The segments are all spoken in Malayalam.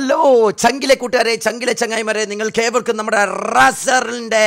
ഹലോ ചങ്കിലെ കൂട്ടുകാരെ ചങ്കിലെ ചങ്ങായിമാരെ നിങ്ങൾ കേവർക്കും നമ്മുടെ റസറിന്റെ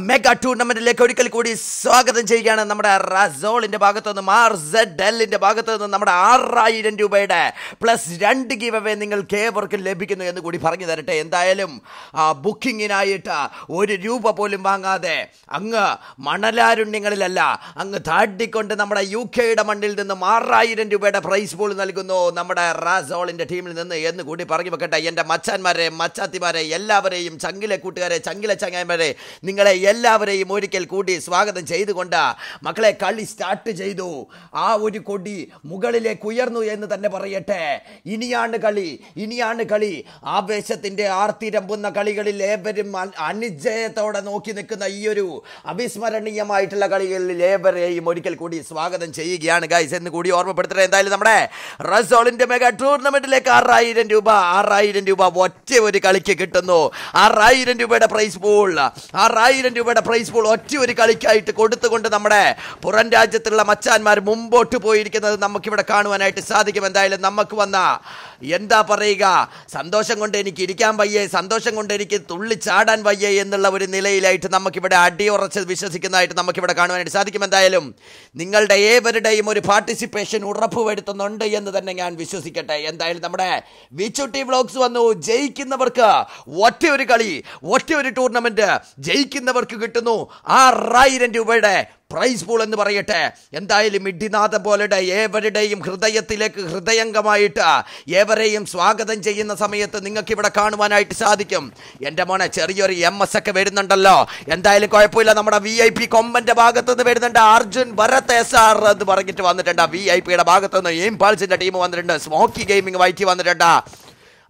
മെഗാ ടൂർണമെന്റിലേക്ക് ഒരിക്കൽ കൂടി സ്വാഗതം ചെയ്യുകയാണ് നമ്മുടെ റസോളിന്റെ ഭാഗത്തു നിന്നും ആർ സെഡ് എല്ലിന്റെ ഭാഗത്തു നിന്നും നമ്മുടെ ആറായിരം രൂപയുടെ പ്ലസ് രണ്ട് ഗീവ് നിങ്ങൾ ഏവർക്കും ലഭിക്കുന്നു എന്ന് കൂടി പറഞ്ഞു തരട്ടെ. എന്തായാലും ആ ബുക്കിങ്ങിനായിട്ട് ഒരു രൂപ പോലും വാങ്ങാതെ അങ്ങ് മണലാരുണ്യങ്ങളിലല്ല അങ്ങ് താട്ടിക്കൊണ്ട് നമ്മുടെ യു കെയുടെ മണ്ണിൽ നിന്നും ആറായിരം രൂപയുടെ പ്രൈസ് പോൾ നൽകുന്നു നമ്മുടെ റസോളിന്റെ ടീമിൽ നിന്ന് എന്ന് കൂടി പറഞ്ഞു വെക്കട്ടെ എന്റെ മച്ചാന്മാരെ മച്ചാത്തിമാരെ എല്ലാവരെയും ചങ്കിലെ കൂട്ടുകാരെ ചങ്കിലെ ചങ്ങായിമാരെ നിങ്ങളെ എല്ലാവരെയും ഒരിക്കൽ കൂടി സ്വാഗതം ചെയ്തുകൊണ്ട് മക്കളെ കളി സ്റ്റാർട്ട് ചെയ്തു. ആ ഒരു കൊടി മുകളിലേക്ക് ഉയർന്നു എന്ന് തന്നെ പറയട്ടെ. ഇനിയാണ് കളി ഇനിയാണ് കളി. ആവേശത്തിന്റെ ആർത്തിരമ്പുന്ന കളികളിൽ ഏവരും അനുജയത്തോടെ നോക്കി നിൽക്കുന്ന ഈ ഒരു അവിസ്മരണീയമായിട്ടുള്ള കളികളിൽ ഏവരെയും ഒരിക്കൽ കൂടി സ്വാഗതം ചെയ്യുകയാണ്. ഗൈസ് എന്ന് കൂടി ഓർമ്മപ്പെടുത്തട്ടെ എന്തായാലും നമ്മുടെ റസോളിന്റെ മെഗാ ടൂർണമെന്റിലേക്ക് ആറായിരം രൂപ ആറായിരം രൂപ ഒറ്റ ഒരു കളിക്ക് കിട്ടുന്നു. ആറായിരം രൂപയുടെ പ്രൈസ് പൂൾ ആറായിരം രൂപയുടെ പ്രൈസ് പൂൾ ഒറ്റ ഒരു കളിക്കായിട്ട് കൊടുത്തുകൊണ്ട് നമ്മുടെ പുറം രാജ്യത്തുള്ള മച്ചാന്മാർ മുമ്പോട്ട് പോയിരിക്കുന്നത് നമുക്കിവിടെ കാണുവാനായിട്ട് സാധിക്കും. എന്തായാലും നമുക്ക് വന്ന എന്താ പറയുക? സന്തോഷം കൊണ്ട് എനിക്ക് ഇരിക്കാൻ വയ്യേ സന്തോഷം കൊണ്ട് എനിക്ക് തുള്ളി ചാടാൻ വയ്യേ എന്നുള്ള ഒരു നിലയിലായിട്ട് നമുക്കിവിടെ അടിയുറച്ച് വിശ്വസിക്കുന്നതായിട്ട് നമുക്കിവിടെ കാണുവാനായിട്ട് സാധിക്കും എന്തായാലും. നിങ്ങളുടെ ഏവരുടെയും ഒരു പാർട്ടിസിപ്പേഷൻ ഉറപ്പുവരുത്തുന്നുണ്ട് എന്ന് തന്നെ ഞാൻ വിശ്വസിക്കട്ടെ. എന്തായാലും നമ്മുടെ വിച്ചുട്ടി വ്ളോഗ്സ് വന്നു. ജയിക്കുന്നവർക്ക് ഒറ്റ ഒരു കളി ഒറ്റ ഒരു ടൂർണമെന്റ് ജയിക്കുന്നവർക്ക് കിട്ടുന്നു. ആറായിരം രൂപയുടെ പ്രൈസ് പൂൾ എന്ന് പറയട്ടെ. എന്തായാലും ഇഡിനാഥം പോലെയുടെ ഏവരുടെയും ഹൃദയത്തിലേക്ക് ഹൃദയംഗമായിട്ട് ഏവരെയും സ്വാഗതം ചെയ്യുന്ന സമയത്ത് നിങ്ങൾക്ക് ഇവിടെ കാണുവാനായിട്ട് സാധിക്കും. എന്റെ മോനെ ചെറിയൊരു എം എസ് ഒക്കെ വരുന്നുണ്ടല്ലോ. എന്തായാലും കുഴപ്പമില്ല. നമ്മുടെ വി ഐ പി കൊമ്പന്റെ ഭാഗത്തു നിന്ന് വരുന്നുണ്ട്. അർജുൻ ഭരത് എസ് ആർ എന്ന് പറഞ്ഞിട്ട് വന്നിട്ടുണ്ട്. വി ഐ പിയുടെ ഭാഗത്തുനിന്ന് ഇംപാൾസിന്റെ ടീം വന്നിട്ടുണ്ട്. സ്മോക്കി ഗെയിമിംഗ് വൈറ്റി വന്നിട്ടുണ്ട്.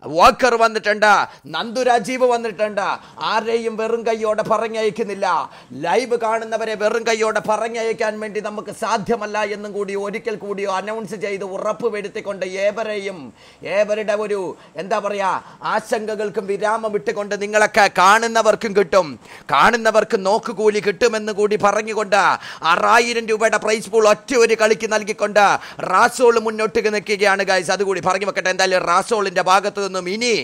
വാക്കർ വന്നിട്ടുണ്ട് നന്ദു രാജീവ് വന്നിട്ടുണ്ട്. ആരെയും വെറും കൈയോടെ പറഞ്ഞയക്കുന്നില്ല. ലൈവ് കാണുന്നവരെ വെറും കൈയോടെ പറഞ്ഞയക്കാൻ വേണ്ടി നമുക്ക് സാധ്യമല്ല എന്നും കൂടി ഒരിക്കൽ കൂടിയോ അനൗൺസ് ചെയ്ത് ഉറപ്പ് വരുത്തിക്കൊണ്ട് ഏവരെയും ഏവരുടെ ഒരു എന്താ പറയാ ആശങ്കകൾക്കും വിരാമം വിട്ടുകൊണ്ട് നിങ്ങളൊക്കെ കാണുന്നവർക്കും കിട്ടും. കാണുന്നവർക്ക് നോക്കുകൂലി കിട്ടുമെന്ന് കൂടി പറഞ്ഞുകൊണ്ട് ആറായിരം രൂപയുടെ പ്രൈസ് പൂൾ ഒറ്റ ഒരു കളിക്ക് നൽകിക്കൊണ്ട് റാസോൾ മുന്നോട്ട് നിൽക്കുകയാണ് ഗൈസ് അതുകൂടി പറഞ്ഞു വെക്കട്ടെ. എന്തായാലും റാസോളിന്റെ ഭാഗത്തു നിന്നും ഇനി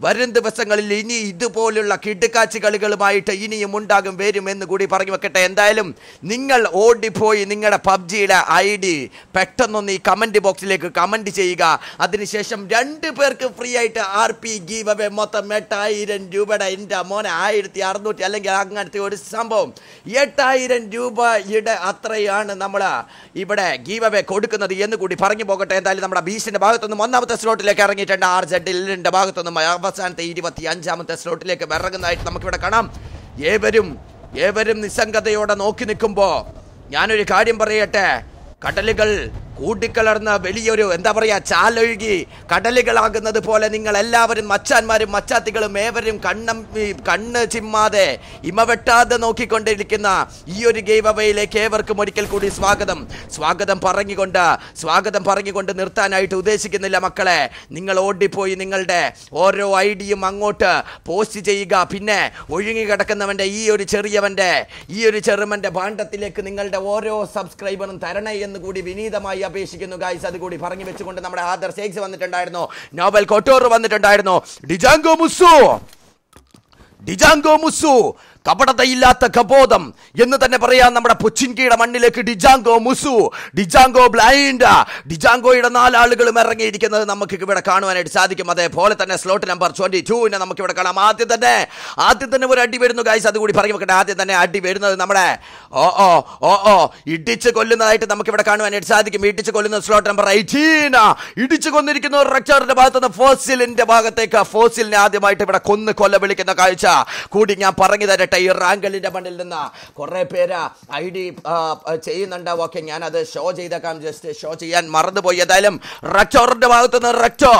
വരും ദിവസങ്ങളിൽ ഇനി ഇതുപോലുള്ള കിടുക്കാച്ചി കളികളുമായിട്ട് ഇനിയും ഉണ്ടാകും വരും എന്ന് കൂടി പറഞ്ഞു വെക്കട്ടെ. എന്തായാലും നിങ്ങൾ ഓടിപ്പോയി നിങ്ങളുടെ പബ്ജിയുടെ ഐ ഡി പെട്ടെന്നൊന്ന് ഈ കമന്റ് ബോക്സിലേക്ക് കമന്റ് ചെയ്യുക. അതിനുശേഷം രണ്ട് പേർക്ക് ഫ്രീ ആയിട്ട് ആർ പി ഗീവ് അവേ മൊത്തം എട്ടായിരം രൂപയുടെ എന്റെ മോനെ ആയിരത്തി അറുന്നൂറ്റി അല്ലെങ്കിൽ അങ്ങനത്തെ ഒരു സംഭവം. എട്ടായിരം രൂപയുടെ അത്രയാണ് നമ്മൾ ഇവിടെ ഗീവ് അവേ കൊടുക്കുന്നത് എന്ന് കൂടി പറഞ്ഞു പോകട്ടെ. എന്തായാലും നമ്മുടെ ബീച്ചിന്റെ ഭാഗത്തുനിന്നും ഒന്നാമത്തെ സ്ലോട്ടിലേക്ക് ഇറങ്ങിയിട്ടുണ്ട്. ആർ ജെഡിലിന്റെ ഭാഗത്തുനിന്നും അവസാനത്തെ ഇരുപത്തി അഞ്ചാമത്തെ സ്ലോട്ടിലേക്ക് വിറങ്ങുന്നതായിട്ട് നമുക്കിവിടെ കാണാം. ഏവരും ഏവരും നിസ്സംഗതയോടെ നോക്കി നിൽക്കുമ്പോൾ ഞാനൊരു കാര്യം പറയട്ടെ. കടലുകൾ കൂട്ടിക്കലർന്ന വലിയൊരു എന്താ പറയുക ചാലൊഴുകി കടലുകളാകുന്നത് പോലെ നിങ്ങൾ എല്ലാവരും മച്ചാന്മാരും മച്ചാത്തികളും ഏവരും കണ്ണം കണ്ണ് ചിമ്മാതെ ഇമവെട്ടാതെ നോക്കിക്കൊണ്ടിരിക്കുന്ന ഈ ഒരു ഗെയിം അവയിലേക്ക് ഏവർക്കും ഒരിക്കൽ കൂടി സ്വാഗതം. സ്വാഗതം പറഞ്ഞുകൊണ്ട് സ്വാഗതം പറഞ്ഞുകൊണ്ട് നിർത്താനായിട്ട് ഉദ്ദേശിക്കുന്നില്ല മക്കളെ. നിങ്ങൾ ഓടിപ്പോയി നിങ്ങളുടെ ഓരോ ഐഡിയും അങ്ങോട്ട് പോസ്റ്റ് ചെയ്യുക. പിന്നെ ഒഴുങ്ങി കിടക്കുന്നവന്റെ ഈ ഒരു ചെറിയവന്റെ ഈ ഒരു ചെറുമന്റെ ഭാണ്ഡത്തിലേക്ക് നിങ്ങളുടെ ഓരോ സബ്സ്ക്രൈബറും തരണേ എന്ന് കൂടി വിനീതമായി അപേക്ഷിക്കുന്നു ഗൈസ് അതുകൂടി പറഞ്ഞു വെച്ചുകൊണ്ട് നമ്മുടെ ആദർ സേക്സ് വന്നിട്ടുണ്ടായിരുന്നു. നോബൽ കൊട്ടോർ വന്നിട്ടുണ്ടായിരുന്നു. ഡിജാങ്കോ മുസ്സു. ഡിജാങ്കോ മുസ്സു. കപടതയില്ലാത്ത കബോധം എന്ന് തന്നെ പറയാം നമ്മുടെ പുച്ചിൻകിയുടെ മണ്ണിലേക്ക് ഡിജാങ്കോ മുസു. Django blind. ഡിജാങ്കോയുടെ നാലാളുകളും ഇറങ്ങിയിരിക്കുന്നത് നമുക്ക് ഇവിടെ കാണുവാനായിട്ട് സാധിക്കും. അതേപോലെ തന്നെ സ്ലോട്ട് നമ്പർ ട്വന്റി ടൂവിനെ നമുക്ക് ഇവിടെ കാണാം. ആദ്യം തന്നെ ആദ്യം തന്നെ ഒരു അടി വരുന്നു ഗൈസ് അതുകൂടി പറഞ്ഞു വെക്കട്ടെ ആദ്യം തന്നെ അടി വരുന്നത് നമ്മുടെ ഓ ഓ ഓ ഓ ഇടിച്ച് കൊല്ലുന്നതായിട്ട് നമുക്ക് ഇവിടെ കാണുവാനായിട്ട് സാധിക്കും. ഇടിച്ച് കൊല്ലുന്ന സ്ലോട്ട് നമ്പർ എയ്റ്റീൻ ഇടിച്ച് കൊന്നിരിക്കുന്ന റക്ചറിന്റെ ഭാഗത്തുനിന്ന് ഫോസിലിന്റെ ഭാഗത്തേക്ക് ഫോസിലിനെ ആദ്യമായിട്ട് ഇവിടെ കൊന്ന് കൊല്ല വിളിക്കുന്ന കാഴ്ച. കൂടി ഞാൻ പറഞ്ഞു തരട്ടെ. ഈ റാങ്കലിന്റെ മണ്ണിൽ നിന്ന്. കുറേ പേര് ഐ ഡി ചെയ്യുന്നുണ്ട് ഓക്കെ ഞാനത് ഷോ ചെയ്തേക്കാം. ജസ്റ്റ് ഷോ ചെയ്യാൻ മറന്നുപോയി. ഏതായാലും റെക്ടോറിന്റെ ഭാഗത്തുനിന്ന് റക്ചോ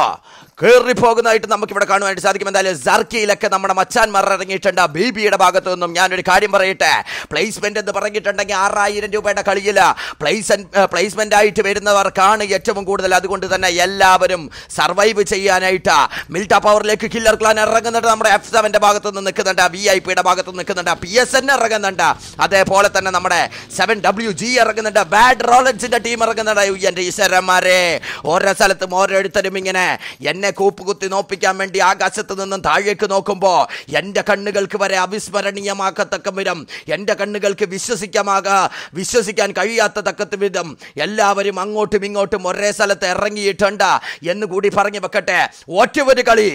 കയറി പോകുന്നതായിട്ട് നമുക്ക് ഇവിടെ കാണുവാനായിട്ട് സാധിക്കും. എന്തായാലും സർക്കിയിലൊക്കെ നമ്മുടെ മച്ചാന്മാർ ഇറങ്ങിയിട്ടുണ്ട്. ബിബിയുടെ ഭാഗത്തു നിന്നും ഞാനൊരു കാര്യം പറയട്ടെ. പ്ലേസ്മെന്റ് എന്ന് പറഞ്ഞിട്ടുണ്ടെങ്കിൽ ആറായിരം രൂപയുടെ കളിയിൽ പ്ലേസ് പ്ലേസ്മെന്റ് ആയിട്ട് വരുന്നവർക്കാണ് ഏറ്റവും കൂടുതൽ. അതുകൊണ്ട് തന്നെ എല്ലാവരും സർവൈവ് ചെയ്യാനായിട്ട്. മിൽട്ട പവറിലേക്ക് കില്ലർ ക്ലാൻ ഇറങ്ങുന്നുണ്ട്. നമ്മുടെ എഫ് സെവന്റെ ഭാഗത്തു നിന്ന് നിൽക്കുന്നുണ്ട്. വി ഐ പിയുടെ ഭാഗത്ത് നിന്ന് നിൽക്കുന്നുണ്ട്. പി എസ് എൻ ഇറങ്ങുന്നുണ്ട്. അതേപോലെ തന്നെ നമ്മുടെ സെവൻ ഡബ്ല്യു ജി ഇറങ്ങുന്നുണ്ട്. ബാഡ് റോളൻസിന്റെ ടീം ഇറങ്ങുന്നുണ്ട്. എന്റെ ഈശ്വരന്മാരെ. ഓരോ സ്ഥലത്തും ഓരോരുത്തരും ഇങ്ങനെ എന്നെ കൂപ്പുകുത്തി നോപ്പിക്കാൻ വേണ്ടി ആകാശത്ത് നിന്നും താഴേക്ക് നോക്കുമ്പോൾ എന്റെ കണ്ണുകൾക്ക് വരെ അവിസ്മരണീയമാക്കത്തക്ക വിധം എന്റെ കണ്ണുകൾക്ക് വിശ്വസിക്കാമാകാ വിശ്വസിക്കാൻ കഴിയാത്ത തക്കത്ത് വിധം എല്ലാവരും അങ്ങോട്ടും ഇങ്ങോട്ടും ഒരേ സ്ഥലത്ത് ഇറങ്ങിയിട്ടുണ്ട് എന്ന് കൂടി പറഞ്ഞു വെക്കട്ടെ. ഒറ്റ ഒരു കളി.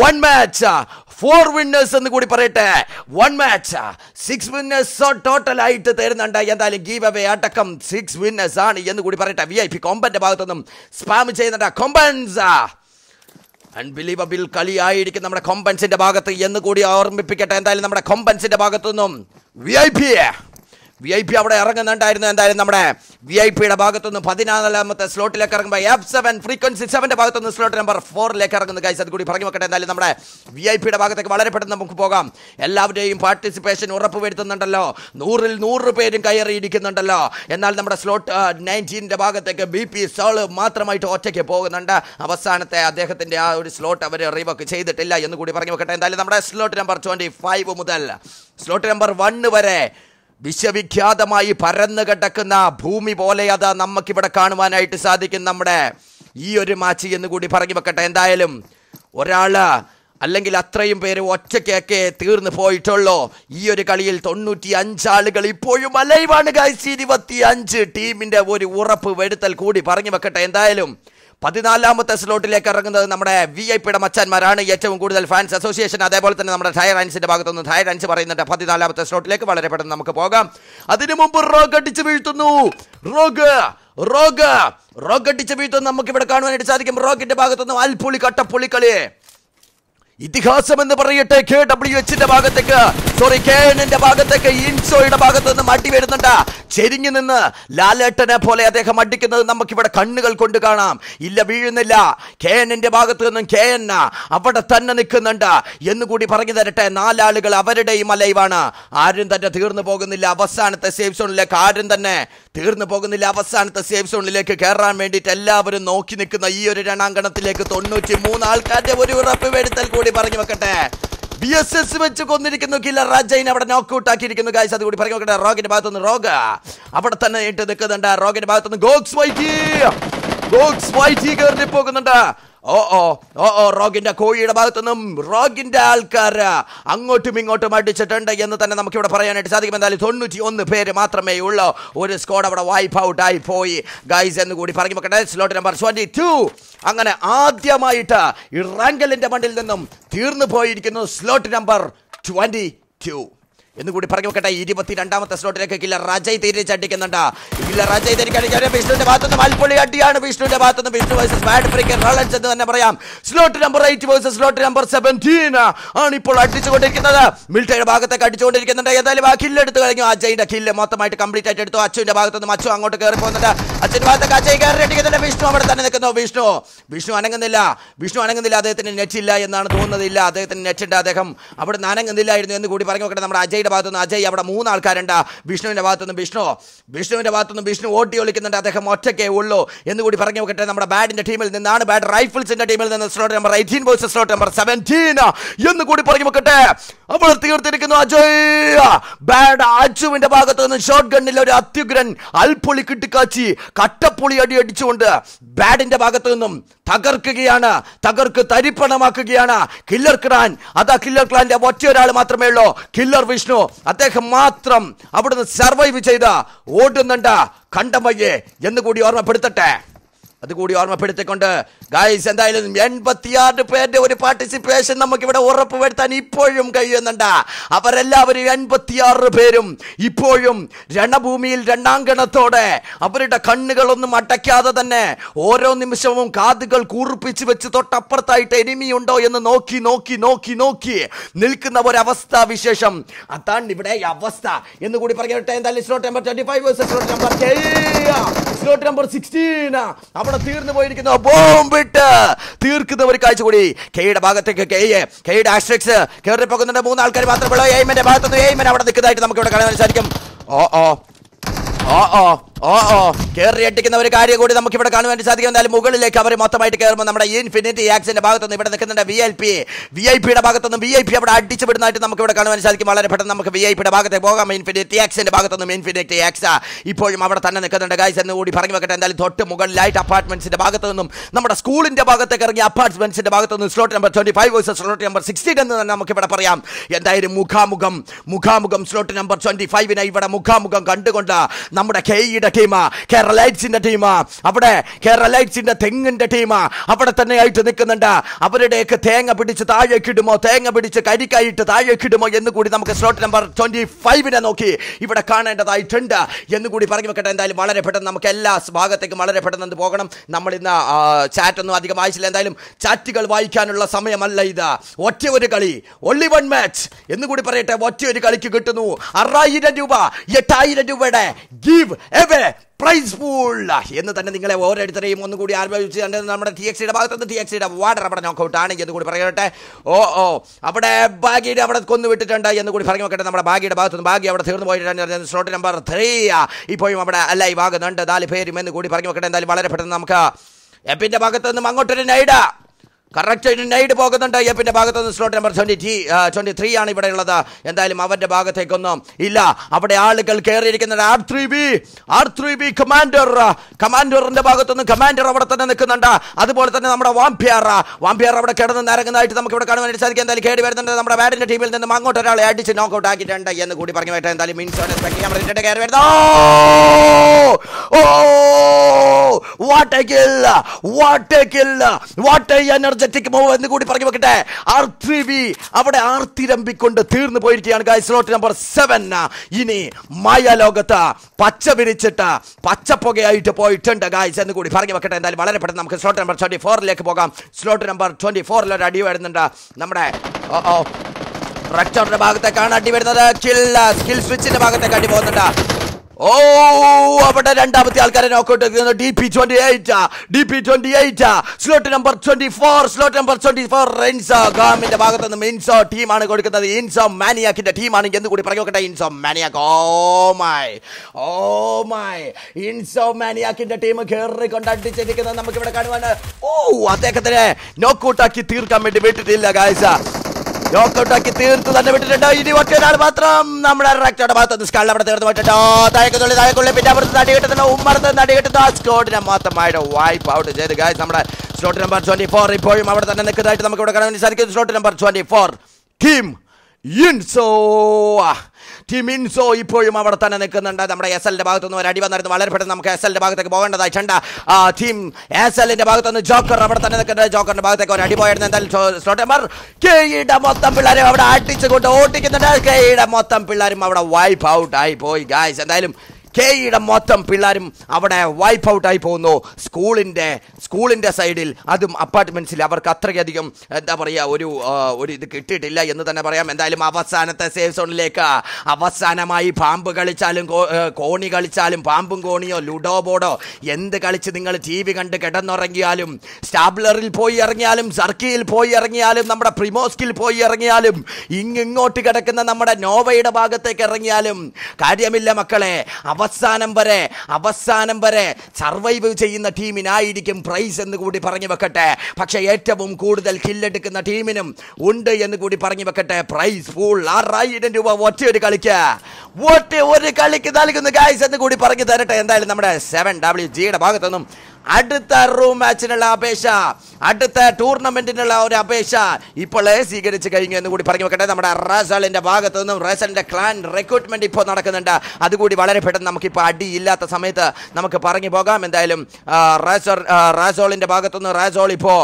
വൺ മാച്ച് ഫോർ വിന്നേഴ്സ് എന്ന് കൂടി പറയട്ടെ. One match six winners total ആയിട്ട് തരുന്നുണ്ട്. എന്തായാലും ഗീവ് അവേ അടക്കം സിക്സ് വിന്നേഴ്സ് ആണ് എന്ന് കൂടി പറയട്ടെ. വി ഐ പി കൊമ്പന്റെ ഭാഗത്തുനിന്നും സ്പാം ചെയ്യുന്നുണ്ട്. കൊമ്പൻസ് അൺബിലീവബിൾ കളിയായിരിക്കും നമ്മുടെ കൊമ്പൻസിന്റെ ഭാഗത്ത് എന്ന് കൂടി ഓർമ്മിപ്പിക്കട്ടെ. എന്തായാലും നമ്മുടെ കൊമ്പൻസിന്റെ ഭാഗത്തുനിന്നും V I P V I P അവിടെ ഇറങ്ങുന്നുണ്ടായിരുന്നു. എന്തായാലും നമ്മുടെ വി ഐ പിയുടെ ഭാഗത്തുനിന്ന് പതിനാലാമത്തെ സ്ലോട്ടിലേക്ക് ഇറങ്ങുമ്പോൾ എഫ് സെവൻ ഫ്രീക്വൻസി സെവന്റെ ഭാഗത്തുനിന്ന് സ്ലോട്ട് നമ്പർ ഫോറിലേക്ക് ഇറങ്ങുന്ന. കൈസ് അത് കൂടി പറഞ്ഞു വെക്കട്ടെ. എന്തായാലും നമ്മുടെ വി ഐ പിയുടെ ഭാഗത്തേക്ക് വളരെ പെട്ടെന്ന് നമുക്ക് പോകാം. എല്ലാവരുടെയും പാർട്ടിസിപ്പേഷൻ ഉറപ്പ് ഉറപ്പുവരുത്തുന്നുണ്ടല്ലോ. നൂറിൽ നൂറ് പേരും കയറിയിരിക്കുന്നുണ്ടല്ലോ. എന്നാൽ നമ്മുടെ സ്ലോട്ട് നയന്റീന്റെ ഭാഗത്തേക്ക് ബി പി സോൾ മാത്രമായിട്ട് ഒറ്റയ്ക്ക് പോകുന്നുണ്ട്. അവസാനത്തെ അദ്ദേഹത്തിന്റെ ആ ഒരു സ്ലോട്ട് അവർ റീവക്ക് ചെയ്തിട്ടില്ല എന്ന് കൂടി പറഞ്ഞു വെക്കട്ടെ. എന്തായാലും നമ്മുടെ സ്ലോട്ട് നമ്പർ ട്വന്റി ഫൈവ് മുതൽ സ്ലോട്ട് നമ്പർ വണ്ണ് വരെ വിശ്വവിഖ്യാതമായി പരന്നു കിടക്കുന്ന ഭൂമി പോലെ അത് നമുക്കിവിടെ കാണുവാനായിട്ട് സാധിക്കും നമ്മുടെ ഈ ഒരു മാച്ച് എന്ന് കൂടി പറഞ്ഞു വെക്കട്ടെ. എന്തായാലും ഒരാൾ അല്ലെങ്കിൽ അത്രയും പേര് ഒറ്റയ്ക്കൊക്കെ തീർന്നു പോയിട്ടുള്ളൂ. ഈ ഒരു കളിയിൽ തൊണ്ണൂറ്റി അഞ്ചാളുകൾ ഇപ്പോഴും അലൈവാണ് ഗൈസ് ഇരുപത്തി അഞ്ച് ടീമിന്റെ ഒരു ഉറപ്പ് വരുത്തൽ കൂടി പറഞ്ഞു വെക്കട്ടെ. എന്തായാലും പതിനാലാമത്തെ സ്ലോട്ടിലേക്ക് ഇറങ്ങുന്നത് നമ്മുടെ വി ഐ പിയുടെ മച്ചാന്മാരാണ്. ഏറ്റവും കൂടുതൽ ഫാൻസ് അസോസിയേഷൻ അതേപോലെ തന്നെ നമ്മുടെ ടയർ അൻസിന്റെ ഭാഗത്തുനിന്ന് ടയർ അൻസ് പറയുന്നുണ്ട് പതിനാലാമത്തെ സ്ലോട്ടിലേക്ക് വളരെ പെട്ടെന്ന് നമുക്ക് പോകാം. അതിനു മുമ്പ് റോഗ് അടിച്ച് വീഴ്ത്തുന്നു. റോഗ് റോഗ് റോഗ് അടിച്ച് വീഴ്ത്തുന്നു. നമുക്ക് ഇവിടെ കാണുവാനായിട്ട് സാധിക്കും. റോഗിന്റെ ഭാഗത്തുനിന്ന് അൽപുളി കട്ടപ്പുളി കളി ഇതിഹാസം എന്ന് പറയട്ടെ കെ ഡബ്ല്യു എച്ചിന്റെ ഭാഗത്തേക്ക്. സോറി കെ എന്റെ ഭാഗത്തേക്ക് ഇൻസോയുടെ ഭാഗത്ത് നിന്ന് മടി വരുന്നുണ്ട്. ചെരിഞ്ഞു നിന്ന് ലാലേട്ടനെ പോലെ അദ്ദേഹം അടിക്കുന്നത് നമുക്കിവിടെ കണ്ണുകൾ കൊണ്ട് കാണാം. ഇല്ല വീഴുന്നില്ല. കെ എന്റെ ഭാഗത്ത് നിന്നും കെ എൻ അവിടെ തന്നെ നിൽക്കുന്നുണ്ട്. എന്നുകൂടി പറഞ്ഞു തരട്ടെ നാലാളുകൾ അവരുടെയും അലൈവാണ്. ആരും തന്നെ തീർന്നു പോകുന്നില്ല. അവസാനത്തെ സേഫ് സോണിലേക്ക് ആരും തന്നെ തീർന്നു പോകുന്നില്ല. അവസാനത്തെ സേഫ് സോണിലേക്ക് കയറാൻ വേണ്ടിയിട്ട് എല്ലാവരും നോക്കി നിൽക്കുന്ന ഈ ഒരു രണാങ്കണത്തിലേക്ക് തൊണ്ണൂറ്റി മൂന്ന് ആൾക്കാരുടെ ഒരു ഉറപ്പ് വരുത്തൽ കൂടി പറഞ്ഞു വെക്കട്ടെ. ബി എസ് എസ് വെച്ച് കൊന്നിരിക്കുന്നു കില്ലർ രാജൈൻ അവിടെ നോക്കൗട്ട് ആക്കിയിരിക്കുന്നു ഗായ്സ് അതുകൂടി പറഞ്ഞു വെക്കട്ടെ റോഗിന്റെ ഭാഗത്തുനിന്ന് റോഗ. അവിടെ തന്നെ ഇട്ട് നിൽക്കുന്നുണ്ട്. റോഗിന്റെ ഭാഗത്തുനിന്ന് ഗോക്സ് വൈറ്റി ഗോക്സ് വൈറ്റി കയറി പോകുന്നുണ്ട് ഓ ഓ ഓ ഓ റോഗിന്റെ കോഴിയുടെ ഭാഗത്തുനിന്നും റോഗിന്റെ ആൾക്കാർ അങ്ങോട്ടും ഇങ്ങോട്ടും അടിച്ചിട്ടുണ്ട് എന്ന് തന്നെ നമുക്ക് ഇവിടെ പറയാനായിട്ട് സാധിക്കും. എന്തായാലും തൊണ്ണൂറ്റി ഒന്ന് പേര് മാത്രമേ ഉള്ളൂ. ഒരു സ്കോഡ് അവിടെ വൈപ്പ് ഔട്ട് ആയി പോയി. ഗൈസ് എന്ന് കൂടി പറഞ്ഞു വെക്കട്ടെ. സ്ലോട്ട് നമ്പർ ട്വന്റി ടു അങ്ങനെ ആദ്യമായിട്ട് ഈ റാങ്കലിന്റെ മണ്ടിൽ നിന്നും തീർന്നു പോയിരിക്കുന്നു. സ്ലോട്ട് നമ്പർ ട്വന്റി ടു എന്ന് കൂടി പറഞ്ഞു വെക്കട്ടെ. ഇരുപത്തിരണ്ടാമത്തെ സ്ലോട്ടിലേക്ക് കില്ലർ റജയ് തിരിച്ചടിക്കുന്നുണ്ട് കില്ലർ റജയ് തിരിച്ചടിക്കാൻ വിഷ്ണുവിന്റെ ഭാഗത്തുനിന്ന് മൽപ്പൊളി അടിയാണ് വിഷ്ണുവിന്റെ ഭാഗത്തുനിന്ന് വിഷ്ണു വേഴ്സസ് ബാഡ് ഫ്രീക്കർ റോളൻസ് എന്ന് തന്നെ പറയാം. Slot number eight versus slot number seventeen ആണ് ഇപ്പോൾ അടിച്ചുകൊണ്ടിരിക്കുന്നത്. മിൽട്ടയുടെ ഭാഗത്തേക്ക് അടിച്ചുകൊണ്ടിരിക്കുന്നുണ്ട്. ഏതായാലും ആ കില്ല് എടുത്തു കഴിഞ്ഞു. അജയുടെ കില്ല് മൊത്തമായിട്ട് കംപ്ലീറ്റ് ആയിട്ട് എടുത്തു. അച്ഛന്റെ ഭാഗത്തുനിന്ന് അച്ഛൻ അങ്ങോട്ട് കയറി പോകുന്നുണ്ട്. അച്ഛന്റെ ഭാഗത്തേക്ക് അജയ് കയറി അടിക്കുന്നുണ്ട്. വിഷ്ണു അവിടെ തന്നെ നിൽക്കുന്നു. വിഷ്ണു വിഷ്ണു അനങ്ങുന്നില്ല. വിഷ്ണു അനങ്ങുന്നില്ല. അദ്ദേഹത്തിന് നെറ്റ് ഇല്ല എന്നാണ് തോന്നുന്നത്. ഇല്ല അദ്ദേഹത്തിന് നെറ്റ് ഉണ്ട്. അദ്ദേഹം അവിടെ നിന്ന് അനങ്ങുന്നില്ലായിരുന്നു എന്ന് കൂടി പറഞ്ഞു നോക്കട്ടെ നമ്മുടെ അജയുടെ ഭാഗത്തുനിന്ന് അജയ് അവിടെ മൂന്ന് ആൾക്കാരുണ്ട് വിഷ്ണുവിന്റെ ഭാഗത്തുനിന്ന് വിഷ്ണു. വിഷ്ണുവിന്റെ ഭാഗത്തുനിന്ന് വിഷ്ണു ഓട്ടി ഒളിക്കുന്നുണ്ട്. അദ്ദേഹം ഒറ്റയ്ക്കേ ഉള്ളൂ. എന്ന് കൂടി പറഞ്ഞു നോക്കട്ടെ നമ്മുടെ ബാഡിന്റെ ടീമിൽ നിന്നാണ്. ബാഡ് റൈഫിൾസിന്റെ ടീമിൽ നിന്ന് slot number eighteen boys slot number seventeen എന്ന് കൂടി പറഞ്ഞു നോക്കട്ടെ അവൾ തീർത്തിരിക്കുന്നു അജയ്. ബാഡ് അജുവിന്റെ ഭാഗത്തുനിന്ന് ഷോട്ട് ഗണ്ണിൽ ഒരു അത്യുഗ്രൻ അൽപ്പൊളി കിട്ടിക്കാച്ചി കട്ടപ്പൊളി അടി അടിച്ചുകൊണ്ട് ബാഡിന്റെ ഭാഗത്തു നിന്നും തകർക്കുകയാണ്. തകർക്ക് തരിപ്പണമാക്കുകയാണ്. കില്ലർ ക്രാൻ അതാ കില്ലർ ക്ലാന്റെ ഒറ്റ ഒരാൾ മാത്രമേ ഉള്ളൂ. കില്ലർ വിഷ്ണു അദ്ദേഹം മാത്രം അവിടുന്ന് സർവൈവ് ചെയ്ത് ഓടുന്നുണ്ട് കണ്ടം വയ്യേ എന്ന് കൂടി ഓർമ്മപ്പെടുത്തട്ടെ. അതുകൂടി ഓർമ്മപ്പെടുത്തിക്കൊണ്ട് ഗായ്സ് എന്തായാലും എൺപത്തിയാറ് പേരുടെ ഒരു പാർട്ടിസിപ്പേഷൻ നമുക്ക് ഇവിടെ ഉറപ്പ് വരുത്താൻ ഇപ്പോഴും കഴിയുന്നുണ്ട്. അവരെല്ലാവരും എൺപത്തിയാറ് പേരും ഇപ്പോഴും രണഭൂമിയിൽ രണ്ടാങ്കണത്തോടെ അവരുടെ കണ്ണുകളൊന്നും അടയ്ക്കാതെ തന്നെ ഓരോ നിമിഷവും കാതുകൾ കൂർപ്പിച്ച് വെച്ച് തൊട്ടപ്പുറത്തായിട്ട് എനിമിയുണ്ടോ എന്ന് നോക്കി നോക്കി നോക്കി നോക്കി നിൽക്കുന്ന ഒരവസ്ഥ വിശേഷം. അതാണ് ഇവിടെ അവസ്ഥ. എന്ന് കൂടി പറയട്ടെ എന്തായാലും നമ്പർ നമ്പർ നമ്പർ സിക്സ്റ്റീൻ അവിടെ തീർന്നു പോയിരിക്കുന്നു. ബോംബിട്ട് തീർക്കുന്ന ഒരു കാഴ്ച കൂടി. കെയുടെ ഭാഗത്തേക്ക് കെയെ കെയുടെ ആസ്ട്രിക്സ് കയറി പോകുന്നുണ്ട്. മൂന്ന് ആൾക്കാർ മാത്രമേ എയ്മന്റെ ഭാഗത്തുനിന്ന് എയ്മൻ അവിടെ നിൽക്കുന്നതായിട്ട് നമുക്ക് ഇവിടെ കാണാൻ സാധിക്കും. ഓ ഓ. Oh oh. ഓ ഓ കയറി അടിക്കുന്ന ഒരു കാര്യം കൂടി നമുക്ക് ഇവിടെ കാണുവാൻ സാധിക്കും. എന്തായാലും മുകളിലേക്ക് അവർ മൊത്തമായിട്ട് കയറുമ്പോൾ നമ്മുടെ ഇൻഫിനിറ്റി ആക്സിന്റെ ഭാഗത്തുനിന്ന് ഇവിടെ നിൽക്കുന്നുണ്ട് V L P V I പിയുടെ ഭാഗത്തുനിന്ന് വി ഐ പി അവിടെ അടിച്ചു വിടുന്നതായിട്ട് നമുക്ക് ഇവിടെ കാണുവാൻ സാധിക്കും. വളരെ പെട്ടെന്ന് നമുക്ക് വി ഐ പിയുടെ ഭാഗത്തേക്ക് പോകാം. ഇൻഫിനിറ്റി ആക്സിന്റെ ഭാഗത്തുനിന്നും ഇൻഫിനിറ്റി ആക്സ് ഇപ്പോഴും അവിടെ തന്നെ നിൽക്കുന്നുണ്ട്. ഗൈസ് എന്ന് കൂടി പറഞ്ഞു വെക്കട്ടെ. എന്തായാലും തൊട്ട് മുകളിലായിട്ട് അപ്പാർട്ട്മെന്റ്സിന്റെ ഭാഗത്തു നിന്നും നമ്മുടെ സ്കൂളിന്റെ ഭാഗത്തേക്ക് ഇറങ്ങിയ അപ്പാർട്ട്മെന്റ്സിന്റെ ഭാഗത്തു നിന്നും slot number twenty five slot number sixteen എന്ന് തന്നെ നമുക്ക് ഇവിടെ പറയാം. എന്തായാലും മുഖാമുഖം മുഖാമുഖം സ്ലോട്ട് നമ്പർ ട്വന്റി ഫൈവിനെ ഇവിടെ മുഖാമുഖം കണ്ടുകൊണ്ട് നമ്മുടെ കെയുടെ ടീം കേരളൈറ്റ്സിന്റെ ടീം അവിടെ കേരള ലൈറ്റ്സിന്റെ തെങ്ങിന്റെ ടീം അവിടെ തന്നെ ആയിട്ട് നിൽക്കുന്നുണ്ട്. അവരുടെയൊക്കെ തേങ്ങ പിടിച്ച് താഴേക്കിടുമോ തേങ്ങ പിടിച്ച് കരിക്കായിട്ട് താഴേക്കിടുമോ എന്ന് കൂടി നമുക്ക് സ്ലോട്ട് നമ്പർ ട്വന്റി ഫൈവിനെ നോക്കി. ഇവിടെ കാണേണ്ടതായിട്ടുണ്ട്. എന്ന് കൂടി പറഞ്ഞു വെക്കട്ടെ. എന്തായാലും വളരെ പെട്ടെന്ന് നമുക്ക് എല്ലാ ഭാഗത്തേക്കും വളരെ പെട്ടെന്ന് പോകണം? നമ്മൾ ഇന്ന് ചാറ്റ് ഒന്നും അധികം വായിച്ചില്ല. എന്തായാലും ചാറ്റുകൾ വായിക്കാനുള്ള സമയമല്ല ഇത്. ഒറ്റ ഒരു കളി. ഒള്ളി വൺ മാച്ച് എന്ന് കൂടി പറയട്ടെ. ഒറ്റ ഒരു കളിക്ക് കിട്ടുന്നു. ആറായിരം രൂപ എട്ടായിരം രൂപയുടെ ഗീവ് എവേ പ്രൈസ് എന്ന് തന്നെ നിങ്ങളെ ഓരോരുത്തരെയും ഒന്നുകൂടി ആലോചിച്ച് തന്നെ നമ്മുടെ ടി എക്സിയുടെ ഭാഗത്തുനിന്ന് ടി എക്സിയുടെ വാട്ടർ അവിടെ നോക്കൗട്ട് ആണ് എന്ന് കൂടി പറയട്ടെ. ഓ ഓ. അവിടെ ബാഗിയുടെ അവിടെ കൊന്നു വിട്ടിട്ടുണ്ട് എന്ന് കൂടി പറഞ്ഞു നോക്കട്ടെ. നമ്മുടെ ബാഗിയുടെ ഭാഗത്തുനിന്ന് ബാഗി അവിടെ തീർന്നു പോയിട്ടുണ്ട്. സ്ലോട്ട് നമ്പർ ത്രീ ഇപ്പോഴും അവിടെ ലൈവ് ആകുന്നുണ്ട്. നാല് പേരും എന്ന് കൂടി പറഞ്ഞു നോക്കട്ടെ. എന്തായാലും വളരെ പെട്ടെന്ന് നമുക്ക് എപ്പിന്റെ ഭാഗത്ത് നിന്നും അങ്ങോട്ടൊരു നൈഡ കറക്റ്റ് നൈഡ് പോകുന്നുണ്ട് എപ്പിന്റെ ഭാഗത്ത് നിന്ന് slot number twenty T twenty three ആണ് ഇവിടെ ഉള്ളത് എന്തായാലും അവന്റെ ഭാഗത്തേക്കൊന്നും ഇല്ല അവിടെ ആളുകൾ കയറിയിരിക്കുന്നുണ്ട് R three B R three B commander കമാൻഡറിന്റെ ഭാഗത്തുനിന്ന് കമാൻഡർ അവിടെ തന്നെ നിൽക്കുന്നുണ്ട് അതുപോലെ തന്നെ നമ്മുടെ വാമ്പ്യാർ വാംപിയാർ അവിടെ കിടന്ന് നിരങ്ങുന്നതായിട്ട് നമുക്ക് ഇവിടെ കാണുവാൻ സാധിക്കും എന്തായാലും കേടി വരുന്നുണ്ട് നമ്മുടെ ബാഡിന്റെ ടീമിൽ നിന്നും അങ്ങോട്ട് ഒരാളെ അടിച്ച് നോക്കൗട്ട് ആക്കിയിട്ടുണ്ട് എന്ന് കൂടി പറഞ്ഞു എന്തായാലും ഇൻഷുറൻസ് കയറി വരുന്നു ഓ what a killer what a killer what a energetic move എന്ന് കൂടി പറഞ്ഞു വെക്കട്ടെ. ആർ ത്രീ ബി അവിടെ ആർത്തിരമ്പിക്കൊണ്ട് തീർന്നു പോയിരിക്കുകയാണ് ഗായ് സ്ലോട്ട് നമ്പർ സെവൻ ഇനി മായ ലോകത്ത് പച്ച വിരിച്ചിട്ട് പച്ചപ്പുകയായിട്ട് പോയിട്ടുണ്ട് ഗായ്സ് എന്ന് കൂടി പറഞ്ഞു വെക്കട്ടെ. എന്തായാലും വളരെ പെട്ടെന്ന് നമുക്ക് സ്ലോട്ട് നമ്പർ ട്വന്റി ഫോറിലേക്ക് പോകാം. സ്ലോട്ട് നമ്പർ ട്വന്റി ഫോറിൽ ഒരു അടി വരുന്നുണ്ട്. നമ്മുടെ ഓ ഭാഗത്തേക്കാണ് അടി വരുന്നത്. സ്കിൽ സ്വിച്ചിന്റെ ഭാഗത്തേക്ക് അടി പോകുന്നുണ്ട്. ഓ അവിടെ രണ്ടാമത്തെ ആൾക്കാരെ knockout D P twenty eight D P twenty eight slot number twenty four slot number twenty four Renzo ഗാമിന്റെ ഭാഗത്ത് നിന്ന് ഇൻസോ ടീമാണ് കൊടുക്കുന്നത്. ഇൻസോ മാനിയാക്കിന്റെ ടീമാണ് എന്ന് കൂടി പറഞ്ഞു നോക്കട്ടെ Inso maniac oh my oh my Inso മാനിയാക്കിന്റെ team കയറി കൊണ്ടടിച്ചിരിക്കുന്നത് നമുക്ക് ഇവിടെ കാണുവാൻ ഓ അദ്ദേഹത്തിനെ നോക്കൗട്ടാക്കി തീർക്കാൻ വേണ്ടി വിട്ടിട്ടില്ല ഗായ്സ നോക്കൗട്ടാക്കി തീർത്ത് തന്നെ വിട്ടിട്ടുണ്ട്? ഇനി ഒറ്റയൊരാൾ മാത്രം. നമ്മുടെ റക്ടയുടെ ഭാഗത്ത് സ്കാളിൽ അവിടെ തീർന്നു വിട്ടിട്ടോ താഴേക്കുള്ളി താഴേക്കുള്ളി. പിന്നെ അവിടുത്തെ നടി കിട്ടുന്നുണ്ട് ഉമ്മറത്ത് നടി കിട്ടുന്നു ആ സ്കോഡിനെ മൊത്തമായിട്ട് വായ്പ ഔട്ട് ചെയ്ത് ഗായ്സ് നമ്മുടെ സ്ലോട്ട് നമ്പർ ട്വന്റി ഫോർ ഇപ്പോഴും അവിടെ തന്നെ നിൽക്കുന്നതായിട്ട് നമുക്ക് ഇവിടെ കാണാൻ സാധിക്കും slot number twenty four team Inso team Inso ഇപ്പോഴും അവിടെ തന്നെ നിൽക്കുന്നുണ്ട്. നമ്മുടെ എസ് എല്ലിന്റെ ഭാഗത്തുനിന്ന് ഒരു അടി വന്നിരുന്നു. വളരെ പെട്ടെന്ന് നമുക്ക് എസ് എല്ലിന്റെ ഭാഗത്തേക്ക് പോകേണ്ടതായിട്ടുണ്ട് ആ ടീം എസ് എല്ലിന്റെ ഭാഗത്തുനിന്ന് ജോക്കർ അവിടെ തന്നെ നിൽക്കുന്നുണ്ട്. ജോക്കറിന്റെ ഭാഗത്തേക്ക് ഒരു അടി പോയിരുന്നു. എന്തായാലും സ്ലോട്ട് കെയുടെ മൊത്തം പിള്ളേരും അവിടെ അടിച്ചുകൊണ്ട് ഓട്ടിക്കുന്നുണ്ട് കെയുടെ മൊത്തം പിള്ളേരും അവിടെ വൈപ്പ് ഔട്ട് ആയി പോയി ഗായ്സ് എന്തായാലും കെയുടെ മൊത്തം പിള്ളേരും അവിടെ വൈപ്പ് ഔട്ടായി പോകുന്നു. സ്കൂളിന്റെ സ്കൂളിന്റെ സൈഡിൽ അതും അപ്പാർട്ട്മെന്റ്സിൽ അവർക്ക് അത്രയധികം എന്താ പറയുക ഒരു ഒരു ഇത് കിട്ടിയിട്ടില്ല എന്ന് തന്നെ പറയാം. എന്തായാലും അവസാനത്തെ സേഫ് സോണിലേക്ക് അവസാനമായി പാമ്പ് കളിച്ചാലും കോണി കളിച്ചാലും പാമ്പും കോണിയോ ലുഡോ ബോർഡോ എന്ത് കളിച്ച് നിങ്ങൾ ടി വി കണ്ട് കിടന്നുറങ്ങിയാലും സ്റ്റാബ്ലറിൽ പോയി ഇറങ്ങിയാലും സർക്കിയിൽ പോയി ഇറങ്ങിയാലും നമ്മുടെ പ്രിമോസ്കിൽ പോയി ഇറങ്ങിയാലും ഇങ്ങിങ്ങോട്ട് കിടക്കുന്ന നമ്മുടെ നോവയുടെ ഭാഗത്തേക്ക് ഇറങ്ങിയാലും കാര്യമില്ല മക്കളെ. അവസാനം വരെ അവസാനം വരെ സർവൈവ് ചെയ്യുന്ന ടീമിനായിരിക്കും പ്രൈസ് എന്ന് കൂടി പറഞ്ഞു വെക്കട്ടെ. പക്ഷേ ഏറ്റവും കൂടുതൽ കില്ലെടുക്കുന്ന ടീമിനും ഉണ്ട് എന്ന് കൂടി പറഞ്ഞു വെക്കട്ടെ. പ്രൈസ് ഫുൾ ആറായിരം രൂപ ഒറ്റ ഒരു കളിക്ക്. ഒറ്റ ഒരു കളിക്ക് നൽകുന്നു ഗായ്സ് എന്ന് കൂടി പറഞ്ഞു തരട്ടെ. എന്തായാലും നമ്മുടെ സെവൻ ഡബ്ല്യു ജിയുടെ ഭാഗത്തുനിന്നും അടുത്ത റൂം മാച്ചിനുള്ള അപേക്ഷ അടുത്ത ടൂർണമെന്റിനുള്ള ഒരു അപേക്ഷ ഇപ്പോഴേ സ്വീകരിച്ചു കഴിഞ്ഞു എന്ന് കൂടി പറഞ്ഞു വെക്കട്ടെ. നമ്മുടെ റസലിന്റെ ഭാഗത്തു നിന്നും റസലിന്റെ ക്ലാൻ റിക്രൂട്ട്മെന്റ് ഇപ്പോൾ നടക്കുന്നുണ്ട്. അതുകൂടി വളരെ പെട്ടെന്ന് നമുക്കിപ്പോൾ അടിയില്ലാത്ത സമയത്ത് നമുക്ക് പറഞ്ഞു പോകാം. എന്തായാലും റാസോളിന്റെ റാസോളിന്റെ ഭാഗത്തുനിന്ന് റാസോൾ ഇപ്പോൾ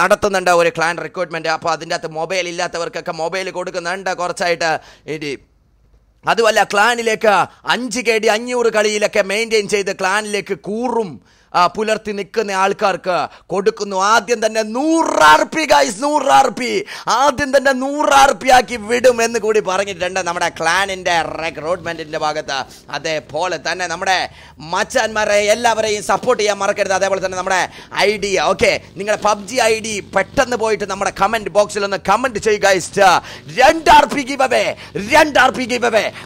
നടത്തുന്നുണ്ട് ഒരു ക്ലാൻ റിക്രൂട്ട്മെന്റ് അപ്പോൾ അതിന്റെ അകത്ത് മൊബൈൽ ഇല്ലാത്തവർക്കൊക്കെ മൊബൈൽ കൊടുക്കുന്നുണ്ട് കുറച്ചായിട്ട്. ഇനി അതുമല്ല ക്ലാനിലേക്ക് അഞ്ച് കെ ഡി അഞ്ഞൂറ് കളിയിലൊക്കെ മെയിന്റെയിൻ ചെയ്ത് ക്ലാനിലേക്ക് കൂറും. പുലർത്തി നിൽക്കുന്ന ആൾക്കാർക്ക് കൊടുക്കുന്നു. ആദ്യം തന്നെ നൂറാർപ്പി ഗൈസ് നൂറാർപ്പി. ആദ്യം തന്നെ നൂറാർപ്പി ആർ ആക്കി വിടും എന്ന് കൂടി പറഞ്ഞിട്ടുണ്ട് നമ്മുടെ ക്ലാനിന്റെ റിക്രൂട്ട്മെന്റിന്റെ ഭാഗത്ത്. അതേപോലെ തന്നെ നമ്മുടെ മച്ചാന്മാരെ എല്ലാവരെയും സപ്പോർട്ട് ചെയ്യാൻ മറക്കരുത്. അതേപോലെ തന്നെ നമ്മുടെ ഐ ഡി ഓക്കെ നിങ്ങളുടെ പബ്ജി ഐ ഡി പെട്ടെന്ന് പോയിട്ട് നമ്മുടെ കമന്റ് ബോക്സിൽ ഒന്ന് കമന്റ് ചെയ്യുക guys. രണ്ട്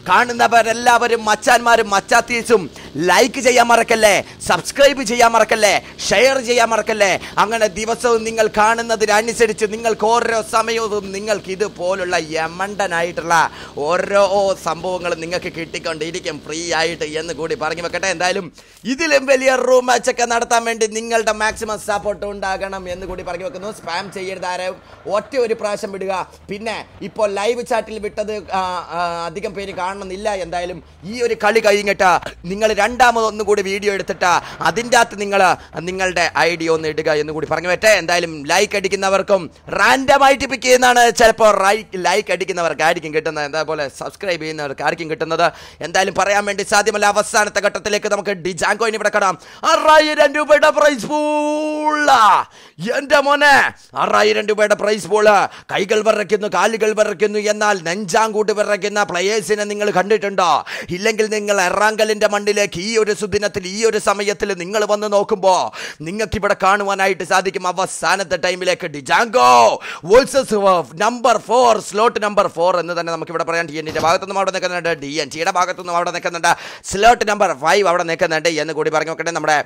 കാണുന്നവരെല്ലാവരും മച്ചാന്മാരും മച്ചാത്തീസും ലൈക്ക് ചെയ്യാൻ മറക്കല്ലേ? സബ്സ്ക്രൈബ് ചെയ്യാൻ മറക്കല്ലേ ഷെയർ ചെയ്യാൻ മറക്കല്ലേ അങ്ങനെ ദിവസവും നിങ്ങൾ കാണുന്നതിനനുസരിച്ച് നിങ്ങൾക്ക് ഓരോ സമയവും നിങ്ങൾക്ക് ഇതുപോലുള്ള യമണ്ടനായിട്ടുള്ള ഓരോ സംഭവങ്ങളും നിങ്ങൾക്ക് കിട്ടിക്കൊണ്ടിരിക്കും. ഫ്രീ ആയിട്ട് എന്ന് കൂടി പറഞ്ഞു വെക്കട്ടെ. എന്തായാലും ഇതിലും വലിയ റൂം മാച്ച് ഒക്കെ നടത്താൻ വേണ്ടി നിങ്ങളുടെ മാക്സിമം സപ്പോർട്ട് ഉണ്ടാകണം എന്ന് കൂടി പറഞ്ഞു വെക്കുന്നു. സ്പാം ചെയ്യരുത് ആരും. ഒറ്റ ഒരു പ്രാവശ്യം വിടുക. പിന്നെ ഇപ്പോൾ ലൈവ് ചാറ്റിൽ വിട്ടത് അധികം പേര് കാണണമെന്നില്ല. എന്തായാലും ഈ ഒരു കളി കഴിഞ്ഞിട്ട് നിങ്ങൾ രണ്ടാമതൊന്നും കൂടി വീഡിയോ എടുത്തിട്ട്. അതിന്റെ അകത്ത് നിങ്ങൾ നിങ്ങളുടെ ഐ ഡി ഒന്ന് ഇടുക എന്ന് കൂടി പറഞ്ഞു. പറ്റേ എന്തായാലും ലൈക്ക് അടിക്കുന്നവർക്കും റാൻഡമായിട്ട് പിക്ക് ചെയ്യുന്നതാണ്. ചിലപ്പോൾ ലൈക്ക് അടിക്കുന്നവർക്ക് ആയിരിക്കും കിട്ടുന്നത്. അതേപോലെ സബ്സ്ക്രൈബ് ചെയ്യുന്നവർക്ക് ആയിരിക്കും കിട്ടുന്നത്. എന്തായാലും പറയാൻ വേണ്ടി സാധ്യമല്ല. അവസാനത്തെ ഘട്ടത്തിലേക്ക് നമുക്ക് ഡിജാങ്കോയിന് ഇവിടെ കടാം ആറായിരം രൂപയുടെ പ്രൈസ് പൂള എന്റെ മോനെ ആറായിരം രൂപയുടെ പ്രൈസ് പൂൾ കൈകൾ വിറയ്ക്കുന്നു കാലുകൾ വിറയ്ക്കുന്നു. എന്നാൽ നെഞ്ചാങ്കൂട്ട് വിറയ്ക്കുന്ന പ്ലേയേഴ്സിനെ നിങ്ങൾ കണ്ടിട്ടുണ്ടോ? ഇല്ലെങ്കിൽ നിങ്ങൾ എറാങ്കലിന്റെ മണ്ണിലേക്ക് ഈ ഒരു സുദിനത്തിൽ ഈ ഒരു സമയത്തിൽ നിങ്ങൾ നോക്കുമ്പോ നിങ്ങൾക്ക് ഇവിടെ കാണുവാനായിട്ട് സാധിക്കും അവസാനത്തെ ടൈമിലേക്ക് Django versus number four slot number four എന്ന് തന്നെ നമുക്ക് ഇവിടെ പറയാം ടി എന്റെ ഭാഗത്തുനിന്നും അവിടെ നിൽക്കുന്നുണ്ട്. ഡി എൻ ജിയുടെ ഭാഗത്തുനിന്നും അവിടെ നിൽക്കുന്നുണ്ട്. സ്ലോട്ട് നമ്പർ ഫൈവ് അവിടെ നിൽക്കുന്നുണ്ട് എന്ന് കൂടി പറഞ്ഞു നോക്കട്ടെ. നമ്മുടെ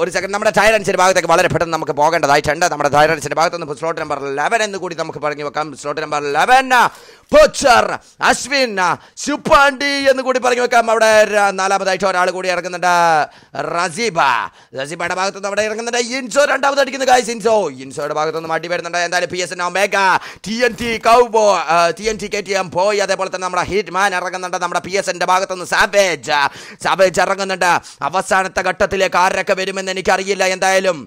ഒരു സെക്കൻഡ് നമ്മുടെ ടൈറൻസിന്റെ ഭാഗത്തേക്ക് വളരെ പെട്ടെന്ന് നമുക്ക് പോകേണ്ടതായിട്ടുണ്ട്. നമ്മുടെ ടൈറൻസിന്റെ ഭാഗത്തുനിന്ന് സ്ലോട്ട് നമ്പർ ലെവൻ എന്ന് കൂടി നമുക്ക് പറഞ്ഞു വെക്കാം. Slot number eleven poacher Ashwin Shuppandi എന്ന് കൂടി പറഞ്ഞു വെക്കാം. അവിടെ നാലാമതായിട്ട് ഒരാൾ കൂടി ഇറങ്ങുന്നുണ്ട്. റസീബ റസീബയുടെ ഭാഗത്തുനിന്ന് അവിടെ ഇറങ്ങുന്നുണ്ട്. ഇൻസോ രണ്ടാമത് അടിക്കുന്നു ഗായ്സ് ഇൻസോ. ഇൻസോയുടെ ഭാഗത്തുനിന്ന് മാറ്റി വരുന്നുണ്ട്. എന്തായാലും P S N omega T N T cowboy T N T K T M പോയി അതേപോലെ തന്നെ നമ്മുടെ ഹിറ്റ് മാൻ ഇറങ്ങുന്നുണ്ട്. നമ്മുടെ പി എസ് എന്റെ ഭാഗത്തുനിന്ന് സാബേജ് സാബേജ് ഇറങ്ങുന്നുണ്ട്. അവസാനത്തെ ഘട്ടത്തിലേക്ക് ആരൊക്കെ വരുമെന്ന് എനിക്കറിയില്ല. എന്തായാലും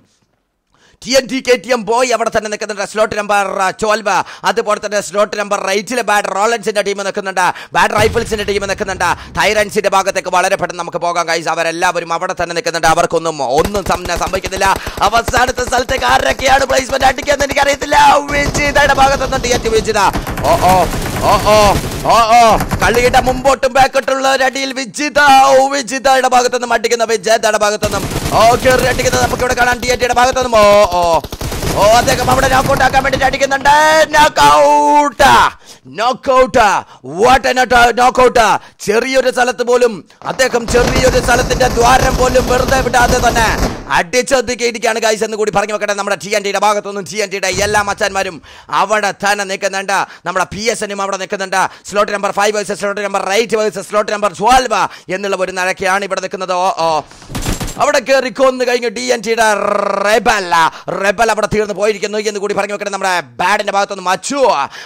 T N T K T M പോയി അവിടെ തന്നെ നിൽക്കുന്നുണ്ട്. സ്ലോട്ട് നമ്പർ ചോൽബ അതുപോലെ തന്നെ സ്ലോട്ട് നമ്പർ റൈറ്റിൽ ബാഡ് റോളൻസിന്റെ ടീം നിൽക്കുന്നുണ്ട്. ബാഡ് റൈഫിൾസിന്റെ ടീം നിൽക്കുന്നുണ്ട്. തൈറൻസിന്റെ ഭാഗത്തേക്ക് വളരെ പെട്ടെന്ന് നമുക്ക് പോകാം കൈസ് അവരെല്ലാവരും അവിടെ തന്നെ നിൽക്കുന്നുണ്ട്. അവർക്കൊന്നും ഒന്നും സംഭവിക്കുന്നില്ല. അവസാനത്തെ സ്ഥലത്തേക്ക് ആരൊക്കെയാണ് പ്ലേസ്മെന്റ് അടിക്കാന്ന് എനിക്കറിയത്തില്ല. വിജിതയുടെ ഭാഗത്ത് നിന്ന് T N T Vijitha. Oh oh. Oh oh oh oh. കളിയുടെ മുമ്പോട്ടും ബാക്കോട്ടുള്ള ഒരടിയിൽ വിജിത ഓ വിജിതയുടെ ഭാഗത്തുനിന്നും അടിക്കുന്ന വിജയതയുടെ ഭാഗത്തുനിന്നും. ഓ അടിക്കുന്നത് നമുക്ക് ഇവിടെ കാണാൻ ടി ഭാഗത്തുനിന്നും. ഓ ഓ. ഓ അദ്ദേഹം അവിടെ നോക്കൗട്ട് ആക്കാൻ വേണ്ടി അടിക്കുന്നുണ്ട് നോക്കൗട്ട് നോക്കൗട്ട് വാട്ട് നോക്കൗട്ട് ചെറിയൊരു സ്ഥലത്ത് പോലും അദ്ദേഹം ചെറിയൊരു സ്ഥലത്തിന്റെ ദ്വാരം പോലും വെറുതെ വിടാതെ തന്നെ അടിച്ചൊതുക്കിയിരിക്കുകയാണ് ഗൈസ് എന്ന് കൂടി പറഞ്ഞു വെക്കട്ടെ. നമ്മുടെ ടി എൻ ടിയുടെ ഭാഗത്തുനിന്നും ടി എൻ ടിയുടെ എല്ലാ അച്ഛന്മാരും അവിടെ തന്നെ നിൽക്കുന്നുണ്ട്. നമ്മുടെ പി എസ് എനും അവിടെ നിൽക്കുന്നുണ്ട്. Slot number five versus slot number right versus slot number twelve എന്നുള്ള ഒരു നിലയ്ക്കാണ് ഇവിടെ നിൽക്കുന്നത്. ഓ ഓ. അവിടെ കയറി കൊന്നു കഴിഞ്ഞു ഡി എൻ ടിയുടെ റെബൽ റെബൽ അവിടെ തീർന്നു പോയിരിക്കുന്നു എന്ന് കൂടി പറഞ്ഞു വെക്കണം നമ്മുടെ ബാഡിന്റെ ഭാഗത്തുനിന്നും അച്ചു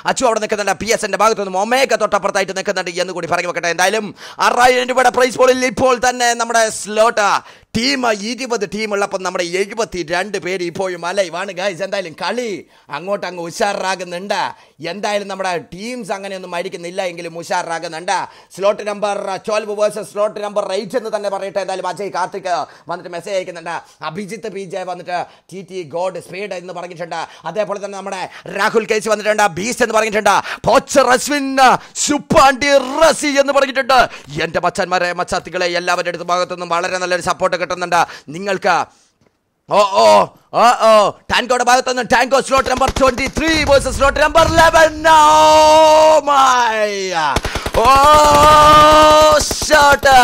അച്ചു അവിടെ നിൽക്കുന്നുണ്ട്. പി എസ് എന്റെ ഭാഗത്തുനിന്നും ഒമേക തൊട്ടപ്പുറത്തായിട്ട് നിൽക്കുന്നുണ്ട് എന്ന് കൂടി പറഞ്ഞു വെക്കട്ടെ. എന്തായാലും അറായിരം രൂപയുടെ പ്രൈസ് പോളിൽ ഇപ്പോൾ തന്നെ നമ്മുടെ സ്ലോട്ട് ടീം ഇരുപത് ടീം ഉള്ളപ്പോൾ നമ്മുടെ എഴുപത്തി രണ്ട് പേര് ഇപ്പോഴും അലൈവാണ് ഗൈസ് എന്തായാലും കളി അങ്ങോട്ട് അങ്ങ് ഉഷാറാകുന്നുണ്ട്. എന്തായാലും നമ്മുടെ ടീംസ് അങ്ങനെയൊന്നും മരിക്കുന്നില്ല എങ്കിലും ഉഷാറാകുന്നുണ്ട്. Slot number twelve versus slot number eight എന്ന് തന്നെ പറയട്ടെ. എന്തായാലും അജയ് കാർത്തിക് വന്നിട്ട് മെസ്സേജ് അയക്കുന്നുണ്ട്. അഭിജിത്ത് പി ജെ വന്നിട്ട് ടി ടി ഗോഡ് സ്പീഡ് എന്ന് പറഞ്ഞിട്ടുണ്ട്. അതേപോലെ തന്നെ നമ്മുടെ രാഹുൽ കേസ് വന്നിട്ടുണ്ട്. ബീസ്റ്റ് എന്ന് പറഞ്ഞിട്ടുണ്ട്. അശ്വിൻ സുപ്പാണ്ടി റസി എന്ന് പറഞ്ഞിട്ടുണ്ട്. എന്റെ മച്ചന്മാരെ മച്ചാത്തികളെ എല്ലാവരുടെ അടുത്ത ഭാഗത്തുനിന്നും വളരെ നല്ലൊരു സപ്പോർട്ട് കിട്ടുന്നുണ്ട്. നിങ്ങൾക്ക് ഓ ഓ ഓ ഓ ടാൻകോയുടെ ഭാഗത്ത് നിന്ന് Tanko slot number twenty three versus slot number eleven oh shot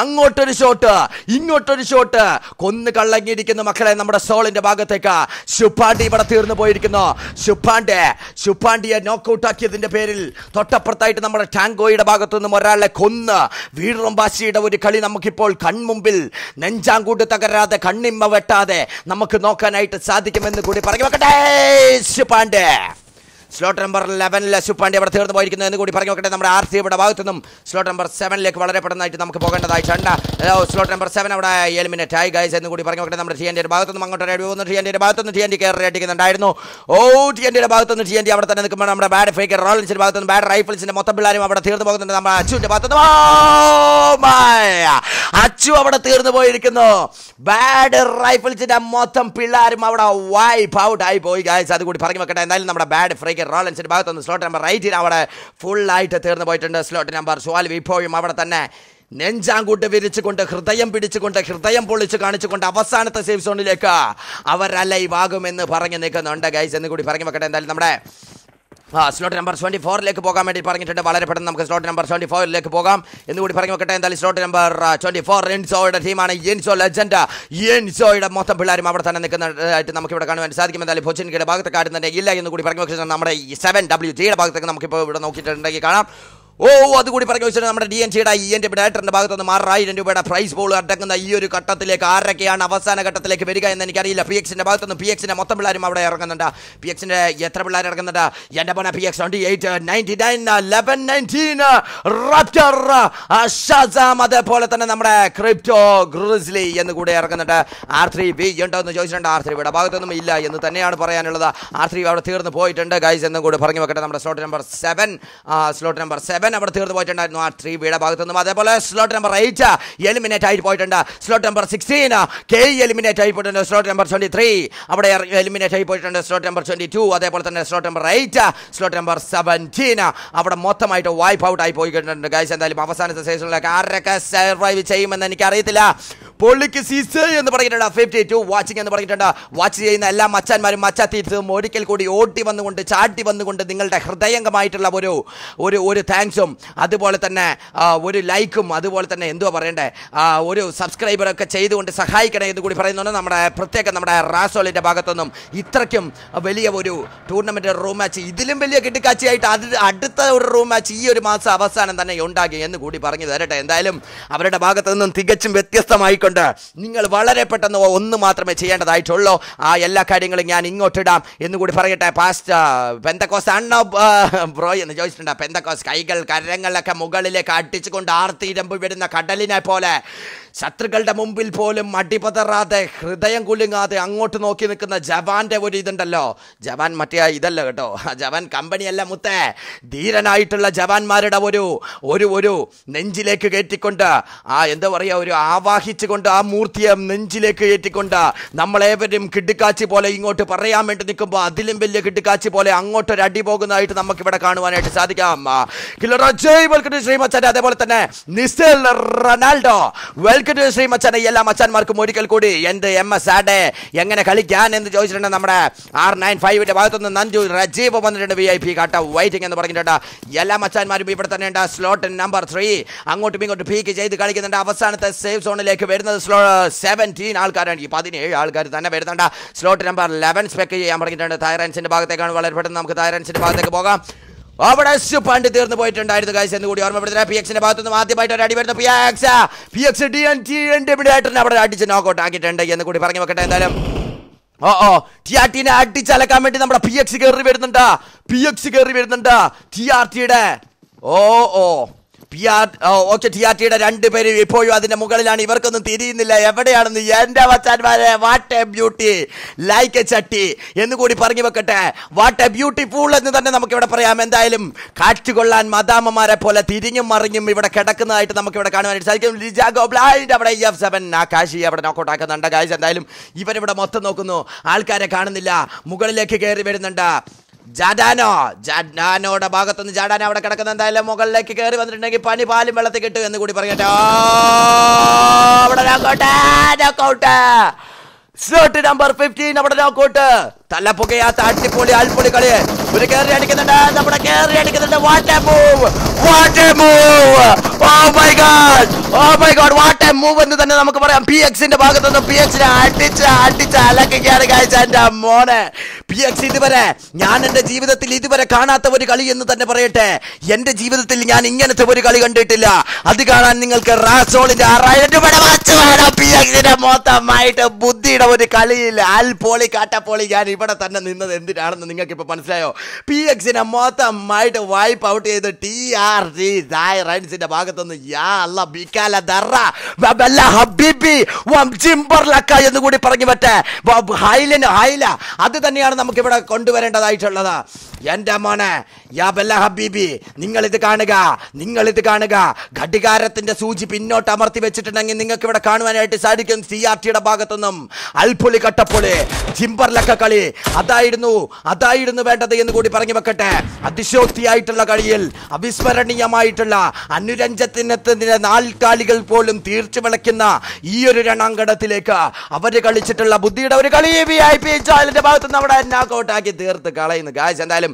അങ്ങോട്ടൊരു shot ഇങ്ങോട്ടൊരു ഷോട്ട് കൊന്നു കള്ളങ്ങിയിരിക്കുന്ന മക്കളെ നമ്മുടെ സോളിന്റെ ഭാഗത്തേക്ക്. ശുപ്പാണ്ടി ഇവിടെ തീർന്നു പോയിരിക്കുന്നു. ശുപ്പാണ്ടെ ശുപ്പാണ്ടിയെ നോക്കൗട്ട് ആക്കിയതിന്റെ പേരിൽ തൊട്ടപ്പുറത്തായിട്ട് നമ്മുടെ ടാങ്കോയുടെ ഭാഗത്തു നിന്നും ഒരാളെ കൊന്ന് വീറുംബാശിയുടെ ഒരു കളി നമുക്കിപ്പോൾ കൺമുമ്പിൽ നെഞ്ചാങ്കൂട്ട് തകരാതെ കണ്ണിമ്മ വെട്ടാതെ നമുക്ക് നോക്കാനായിട്ട് സാധിക്കുമെന്ന് കൂടി പറഞ്ഞു വെക്കട്ടെ ശുപ്പാണ്ടെ. സ്ലോട്ട് നമ്പർ ലെവനിലെ പാണ്ഡ്യ അവിടെ തീർന്നു പോയിരിക്കുന്നു എന്ന് കൂടി പറഞ്ഞു നോക്കട്ടെ. നമ്മുടെ ആർ സി ഇവിടെ ഭാഗത്തു നിന്നും സ്ലോട്ട് നമ്പർ സെവനിലേക്ക് വളരെ പെട്ടെന്നായിട്ട് നമുക്ക് പോകേണ്ടതായിട്ടുണ്ട് സ്ലോട്ട് നമ്പർ സെവൻ അവിടെ എലിമിനേറ്റ് മിനിറ്റ് ആയി ഗൈസ് എന്ന് കൂടി പറഞ്ഞു നോക്കട്ടെ. നമ്മുടെ ടി എന്റെ ഭാഗത്തു നിന്നും അങ്ങോട്ട് റെഡി പോകുന്നു. ടി എന്റെ ഭാഗത്തു നിന്ന് ടി എന്റെ കയറി അടിക്കുന്നുണ്ടായിരുന്നു. ഓ ടി എന്റെ ഭാഗത്തു നിന്ന് ടി എന്റെ അവിടെ തന്നെ നിൽക്കുമ്പോൾ നമ്മുടെ ബാഡ് ഫേക്കർ റോയൽസിന്റെ ഭാഗത്തു നിന്ന് ബാഡ് റൈഫിൾസിന്റെ മൊത്തം പിള്ളേരും അവിടെ തീർന്നു പോകുന്നുണ്ട്. നമ്മുടെ അച്ചുവിന്റെ ഭാഗത്തു! അച്ചു അവിടെ തീർന്നു പോയിരിക്കുന്നു. ബാഡ് റൈഫിൾസിന്റെ മൊത്തം പിള്ളേരും അവിടെ വൈപ്പ് ഔട്ട് ആയി പോയി ഗൈസ് അതുകൂടി പറഞ്ഞു വെക്കട്ടെ. എന്തായാലും നമ്മുടെ ബാഡ് ഫ്രൈക്കർ റോളൻസിന്റെ ഭാഗത്തുനിന്ന് സ്ലോട്ട് നമ്പർ റൈറ്റിന് അവിടെ ഫുൾ ആയിട്ട് തീർന്നു പോയിട്ടുണ്ട്. സ്ലോട്ട് നമ്പർ സ്വാൽവ് ഇപ്പോഴും അവിടെ തന്നെ. നെഞ്ചാങ്കൂട്ട് വിരിച്ചുകൊണ്ട് ഹൃദയം പിടിച്ചുകൊണ്ട് ഹൃദയം പൊളിച്ച് കാണിച്ചുകൊണ്ട് അവസാനത്തെ സേഫ് സോണിലേക്ക് അവർ അലൈവാകുമെന്ന് പറഞ്ഞു നിൽക്കുന്നുണ്ട്. ഗൈസ് എന്ന് കൂടി പറഞ്ഞു വെക്കട്ടെ എന്തായാലും നമ്മുടെ ആ സ്ലോട്ട് നമ്പർ ട്വന്റി ഫോറിലേക്ക് പോകാൻ വേണ്ടി പറഞ്ഞിട്ടുണ്ട്. വളരെ പെട്ടെന്ന് നമുക്ക് സ്ലോട്ട് നമ്പർ ട്വന്റി ഫോറിലേക്ക് പോകാം. എന്നുകൂടി പറഞ്ഞു വെക്കട്ടെ എന്തായാലും സ്ലോട്ട് നമ്പർ ട്വന്റി ഫോർ എൻസോയുടെ ടീമാണ് എൻസോ ലെജൻഡ് എൻസോയുടെ മൊത്തം പിള്ളേരും അവിടെ തന്നെ നിൽക്കുന്നതായിട്ട് നമുക്ക് ഇവിടെ കാണുവാൻ സാധിക്കും. എന്തായാലും കൊച്ചിൻകിയുടെ ഭാഗത്ത് തന്നെ ഇല്ല എന്നുകൂടി പറഞ്ഞു വെച്ചിട്ട് നമ്മുടെ സെവൻ ഡബ്ല്യു ജിയുടെ ഭാഗത്തേക്ക് നമുക്കിപ്പോൾ ഇവിടെ നോക്കിയിട്ടുണ്ടെങ്കിൽ കാണാം. ഓ അതുകൂടി പറഞ്ഞു വെച്ചാൽ നമ്മുടെ ഡി എൻ സിയുടെ ഈ എന്റെ ഡയറക്ടറിന്റെ ഭാഗത്ത് നിന്ന് ആറായിരം രൂപയുടെ പ്രൈസ് ബോൾ അടക്കുന്ന ഈ ഒരു ഘട്ടത്തിലേക്ക് ആരൊക്കെയാണ് അവസാന ഘട്ടത്തിലേക്ക് വരിക എന്ന് എനിക്കറിയില്ല. പി എക്സിന്റെ ഭാഗത്ത് നിന്ന് പി എക്സിന്റെ മൊത്തം പിള്ളേരും അവിടെ ഇറങ്ങുന്നുണ്ട്. പി എക്സിന്റെ എത്ര പിള്ളേർ ഇറങ്ങുന്നുണ്ട്? എന്റെ പോണ P X twenty eight ninety nine eleven nineteen raptor Shazam അതേപോലെ തന്നെ നമ്മുടെ ക്രിപ്റ്റോ ഗ്രിസ്ലി എന്ന് കൂടെ ഇറങ്ങുന്നുണ്ട്. ആർ ത്രീ ബി ഉണ്ടോ എന്ന് ചോദിച്ചിട്ടുണ്ട്. ആർ ത്രീ ബിയുടെ ഭാഗത്തൊന്നും ഇല്ല എന്ന് തന്നെയാണ് പറയാനുള്ളത്. ആർ ത്രീ അവിടെ തീർന്നു പോയിട്ടുണ്ട്. ഗൈസ് എന്നും കൂടെ പറഞ്ഞു വെക്കട്ടെ. നമ്മുടെ slot number seven slot number seven അവിടെ തീർന്നു പോയിട്ടുണ്ടായിരുന്നു. ആ ത്രീ ബിയുടെ ഭാഗത്തു നിന്നും അതേപോലെ സ്ലോട്ട് നമ്പർ എയ്റ്റ് എലിമിനേറ്റ് ആയി പോയിട്ടുണ്ട്. Slot number sixteen K eliminate ആയി പോയിട്ടുണ്ട്. സ്ലോട്ട് നമ്പർ ട്വന്റി ത്രീ അവിടെ എലിമിനേറ്റ് ആയി പോയിട്ടുണ്ട്. സ്ലോട്ട് നമ്പർ ട്വന്റി ടു അതേപോലെ തന്നെ slot number eight slot number seventeen അവിടെ മൊത്തമായിട്ട് വൈപ്പ് ഔട്ട് ആയി പോയിട്ടുണ്ട്. ഗൈസ് എന്തായാലും അവസാനത്തെ സീസണിലേക്ക് ആരൊക്കെ സർവൈവ് ചെയ്യുമെന്ന് എനിക്കറിയത്തില്ല. പൊള്ളിക്ക് സീസ് എന്ന് പറഞ്ഞിട്ടുണ്ട്. ഫിഫ്റ്റി ടു വാച്ചിങ് എന്ന് പറഞ്ഞിട്ടുണ്ട്. വാച്ച് ചെയ്യുന്ന എല്ലാ മച്ചാന്മാരും മച്ചാത്തീർത്തും ഒരിക്കൽ കൂടി ഓട്ടി വന്നുകൊണ്ട് ചാട്ടി വന്നുകൊണ്ട് നിങ്ങളുടെ ഹൃദയംഗമായിട്ടുള്ള ഒരു ഒരു ഒരു താങ്ക്സും അതുപോലെ തന്നെ ഒരു ലൈക്കും അതുപോലെ തന്നെ എന്തുവാ പറയണ്ടേ? ഒരു സബ്സ്ക്രൈബറൊക്കെ ചെയ്തുകൊണ്ട് സഹായിക്കണേ എന്ന് കൂടി പറയുന്നുണ്ട്. നമ്മുടെ പ്രത്യേകം നമ്മുടെ റാസോളിന്റെ ഭാഗത്തുനിന്നും ഇത്രയ്ക്കും വലിയ ഒരു ടൂർണമെന്റ് റൂം മാച്ച് ഇതിലും വലിയ കിട്ടിക്കാച്ചിയായിട്ട് അത് അടുത്ത ഒരു റൂം മാച്ച് ഈ ഒരു മാസം അവസാനം തന്നെ ഉണ്ടാകി എന്ന് കൂടി പറഞ്ഞു തരട്ടെ. എന്തായാലും അവരുടെ ഭാഗത്തു നിന്നും തികച്ചും വ്യത്യസ്തമായിക്കൊണ്ട് നിങ്ങൾ വളരെ പെട്ടെന്ന് ഒന്ന് മാത്രമേ ചെയ്യേണ്ടതായിട്ടുള്ളൂ. ആ എല്ലാ കാര്യങ്ങളും ഞാൻ ഇങ്ങോട്ടിടാം എന്ന് കൂടി പറയട്ടെ. പാസ്റ്റ് പെന്തക്കോസ് അണ്ണോ ബ്രോ എന്ന് ചോദിച്ചിട്ടുണ്ട്. പെന്തക്കോസ് കൈകൾ കരങ്ങളൊക്കെ മുകളിലേക്ക് അടിച്ചുകൊണ്ട് ആർത്തിരമ്പ് വരുന്ന കടലിനെ പോലെ ശത്രുക്കളുടെ മുമ്പിൽ പോലും അടിപതറാതെ ഹൃദയം കുലുങ്ങാതെ അങ്ങോട്ട് നോക്കി നിൽക്കുന്ന ജവാന്റെ ഒരു ഇതുണ്ടല്ലോ. ജവാൻ മറ്റേ ഇതല്ല കേട്ടോ. ജവാൻ കമ്പനിയല്ല മുത്തേ. ധീരനായിട്ടുള്ള ജവാന്മാരുടെ ഒരു ഒരു ഒരു നെഞ്ചിലേക്ക് കയറ്റിക്കൊണ്ട് ആ എന്താ പറയുക ഒരു ആവാഹിച്ചുകൊണ്ട് ആ മൂർത്തിയെ നെഞ്ചിലേക്ക് കയറ്റിക്കൊണ്ട് നമ്മളേവരും കിടുക്കാച്ചി പോലെ ഇങ്ങോട്ട് പറയാൻ വേണ്ടി നിൽക്കുമ്പോൾ അതിലും വലിയ കിടുക്കാച്ചി പോലെ അങ്ങോട്ടൊരു അടി പോകുന്നതായിട്ട് നമുക്കിവിടെ കാണുവാനായിട്ട് സാധിക്കാം. ആ, ജയ് അതേപോലെ തന്നെ നിസൽ റൊണാൾഡോ. വെൽക്കം ശ്രീ മച്ചാനെ എല്ലാ മച്ചാന്മാർക്കും ഒരിക്കൽ കൂടി എന്ത് എം എസ് ആഡെ എങ്ങനെ കളിക്കാൻ എന്ന് ചോദിച്ചിട്ടുണ്ട് നമ്മുടെ ആർ നയൻ ഫൈവിന്റെ ഭാഗത്തുനിന്ന് നഞ്ചു രജീവ് വന്നിട്ടുണ്ട് വി ഐ പി കാട്ട വൈറ്റിംഗ് എന്ന് പറഞ്ഞിട്ടുണ്ട്. എല്ലാ മച്ചാന്മാരും ഇവിടെ തന്നെ ഉണ്ട്. സ്ലോട്ട് നമ്പർ ത്രീ അങ്ങോട്ടും ഇങ്ങോട്ടും പീക്ക് ചെയ്ത് കളിക്കുന്നുണ്ട്. അവസാനത്തെ സേഫ് സോണിലേക്ക് വരുന്നത് സ്ലോ സെവന്റീൻ ആൾക്കാരാണ്. ഈ പതിനേഴ് ആൾക്കാർ തന്നെ വരുന്നുണ്ട്. സ്ലോട്ട് നമ്പർ ലെവൻ സ്പെക്ക് ചെയ്യാൻ പറഞ്ഞിട്ടുണ്ട്. തൈറൻസിന്റെ ഭാഗത്തേക്കാണ് വളരെ പെട്ടെന്ന് നമുക്ക് തൈറൻസിന്റെ ഭാഗത്തേക്ക് പോകാം. അവിടെ പണ്ട് തീർന്നു പോയിട്ടുണ്ടായിരുന്നു ഗൈസ് എന്ന് കൂടി ഓർമ്മപ്പെടുത്തുന്ന പി എക്സിന്റെ ഭാഗത്തു നിന്ന് ആദ്യമായിട്ട് ഒരു അടി വരുന്ന P X P X D N T ഇവിടെ ആയിട്ട് അവിടെ അടിച്ച് നോക്കൗട്ട് ആക്കിയിട്ടുണ്ട്. എന്ന് കൂടി പറഞ്ഞു വെക്കട്ടെ എന്തായാലും. ഓ ഓ ടി ആർ ടിനെ അടിച്ചലക്കാൻ വേണ്ടി നമ്മുടെ പി എക്സ് കയറി വരുന്നുണ്ട്. പി എക്സ് കയറി വരുന്നുണ്ട്. ടി ആർ ടിയുടെ ഓ ഓ. P R okay T R ടിയുടെ രണ്ടുപേരും ഇപ്പോഴും അതിന്റെ മുകളിലാണ്. ഇവർക്കൊന്നും തിരിയുന്നില്ല. എവിടെയാണെന്ന് എന്റെ വച്ചാൻമാരെ what a beauty like a ചട്ടി. എന്ന് കൂടി പറഞ്ഞു വെക്കട്ടെ. വാട്ട് എ ബ്യൂട്ടിഫുൾ എന്ന് തന്നെ നമുക്ക് ഇവിടെ പറയാം. എന്തായാലും കാറ്റുകൊള്ളാൻ മദാമ്മമാരെ പോലെ തിരിഞ്ഞും മറിഞ്ഞും ഇവിടെ കിടക്കുന്നതായിട്ട് നമുക്ക് ഇവിടെ കാണുവാനായിട്ട് സാധിക്കും. ലിജാ ബ്ലൈൻഡ് അവിടെ എഫ് സെവൻ ആ കാശി അവിടെ നോക്കൗട്ട് ആക്കുന്നുണ്ട്. ഗായ്സ് എന്തായാലും ഇവരിവിടെ മൊത്തം നോക്കുന്നു. ആൾക്കാരെ കാണുന്നില്ല. മുകളിലേക്ക് കയറി വരുന്നുണ്ട്. ജാഡാനോ ജാഡാനോടെ ഭാഗത്തുനിന്ന് ജാഡാന അവിടെ കിടക്കുന്ന എന്തായാലും മുകളിലേക്ക് കയറി വന്നിട്ടുണ്ടെങ്കിൽ പനി പാലും വെള്ളത്തിൽ കിട്ടും എന്ന് കൂടി പറയട്ടെ. നമ്പർ ഫിഫ്റ്റീൻ അവിടെ നോക്കൗട്ട് തല പുകയാത്ത അടിപൊളി അൽപ്പൊളി കളി ഒരു കേറി അടിക്കുന്നുണ്ട്. നമ്മുടെ കേറി അടിക്കുന്നുണ്ട്. What a move what a move oh my god oh my god what a move എന്ന് തന്നെ നമുക്ക് പറയാം. പി എക്സിന്റെ ഭാഗത്ത് നിന്ന് പി എക്സിനെ അടിച്ച് അടിച്ച് അലക്കുകയാണ് കാഴ്ച എന്റെ മോനെ. പി എക്സ് ഇതുവരെ ഞാൻ എന്റെ ജീവിതത്തിൽ ഇതുവരെ കാണാത്ത ഒരു കളി എന്ന് തന്നെ പറയട്ടെ. എന്റെ ജീവിതത്തിൽ ഞാൻ ഇങ്ങനത്തെ ഒരു കളി കണ്ടിട്ടില്ല. അത് കാണാൻ നിങ്ങൾക്ക് റാസോളിന്റെ ആറായിരം രൂപയുടെ വാച്ച് വേണം. പി എക്സിന്റെ മൊത്തമായിട്ട് ബുദ്ധിയുടെ ഒരു കളിയില്ല അൽ പോളി കാട്ടപ്പോളി ഞാൻ ഇവിടെ തന്നെ നിന്നത് എന്തിനാണെന്ന് നിങ്ങൾക്ക് ഇപ്പോൾ മനസ്സിലായോ പി എക്സിനെ മൊത്തമായിട്ട് വൈപ്പ് ഔട്ട് ചെയ്ത് ടി ആർ ജി റൈൻസിന്റെ ഭാഗത്തുനിന്ന് യാ അല്ല ബിക്കാല ദറ ഹബീബി ജിംബർലക്ക എന്ന് കൂടി പറഞ്ഞു പറ്റേ ഹൈലൻ ഹൈല. അത് തന്നെയാണ് നമുക്ക് ഇവിടെ കൊണ്ടുവരേണ്ടതായിട്ടുള്ളത്. എന്റെ മോനെ യാ ഹബീബി നിങ്ങൾ ഇത് കാണുക നിങ്ങൾ ഇത് കാണുക. ഘടികാരത്തിന്റെ സൂചി പിന്നോട്ട് അമർത്തി വെച്ചിട്ടുണ്ടെങ്കിൽ നിങ്ങൾക്ക് ഇവിടെ കാണുവാനായിട്ട് സാധിക്കും സി ആർ ടിയുടെ ഭാഗത്തുനിന്നും. അൽപുളി കട്ടപ്പൊളി ജിംബർലക്ക കളി. അതായിരുന്നു അതായിരുന്നു വേണ്ടത് എന്ന് കൂടി പറഞ്ഞു വെക്കട്ടെ. അതിശോക്തിയായിട്ടുള്ള കളിയിൽ അവിസ്മരണീയമായിട്ടുള്ള അനുരഞ്ജനത്തിന്റെ നാൽക്കാലികൾ പോലും തീർച്ചു വിളയ്ക്കുന്ന ഈ ഒരു രണാങ്കണത്തിലേക്ക് അവർ കളിച്ചിട്ടുള്ള ബുദ്ധിയുടെ ഒരു കളി വി ഐ പി ചാലിന്റെ ഭാഗത്ത് നമ്മുടെ ആക്കി തീർത്ത് കളയുന്നു. കാശ് എന്തായാലും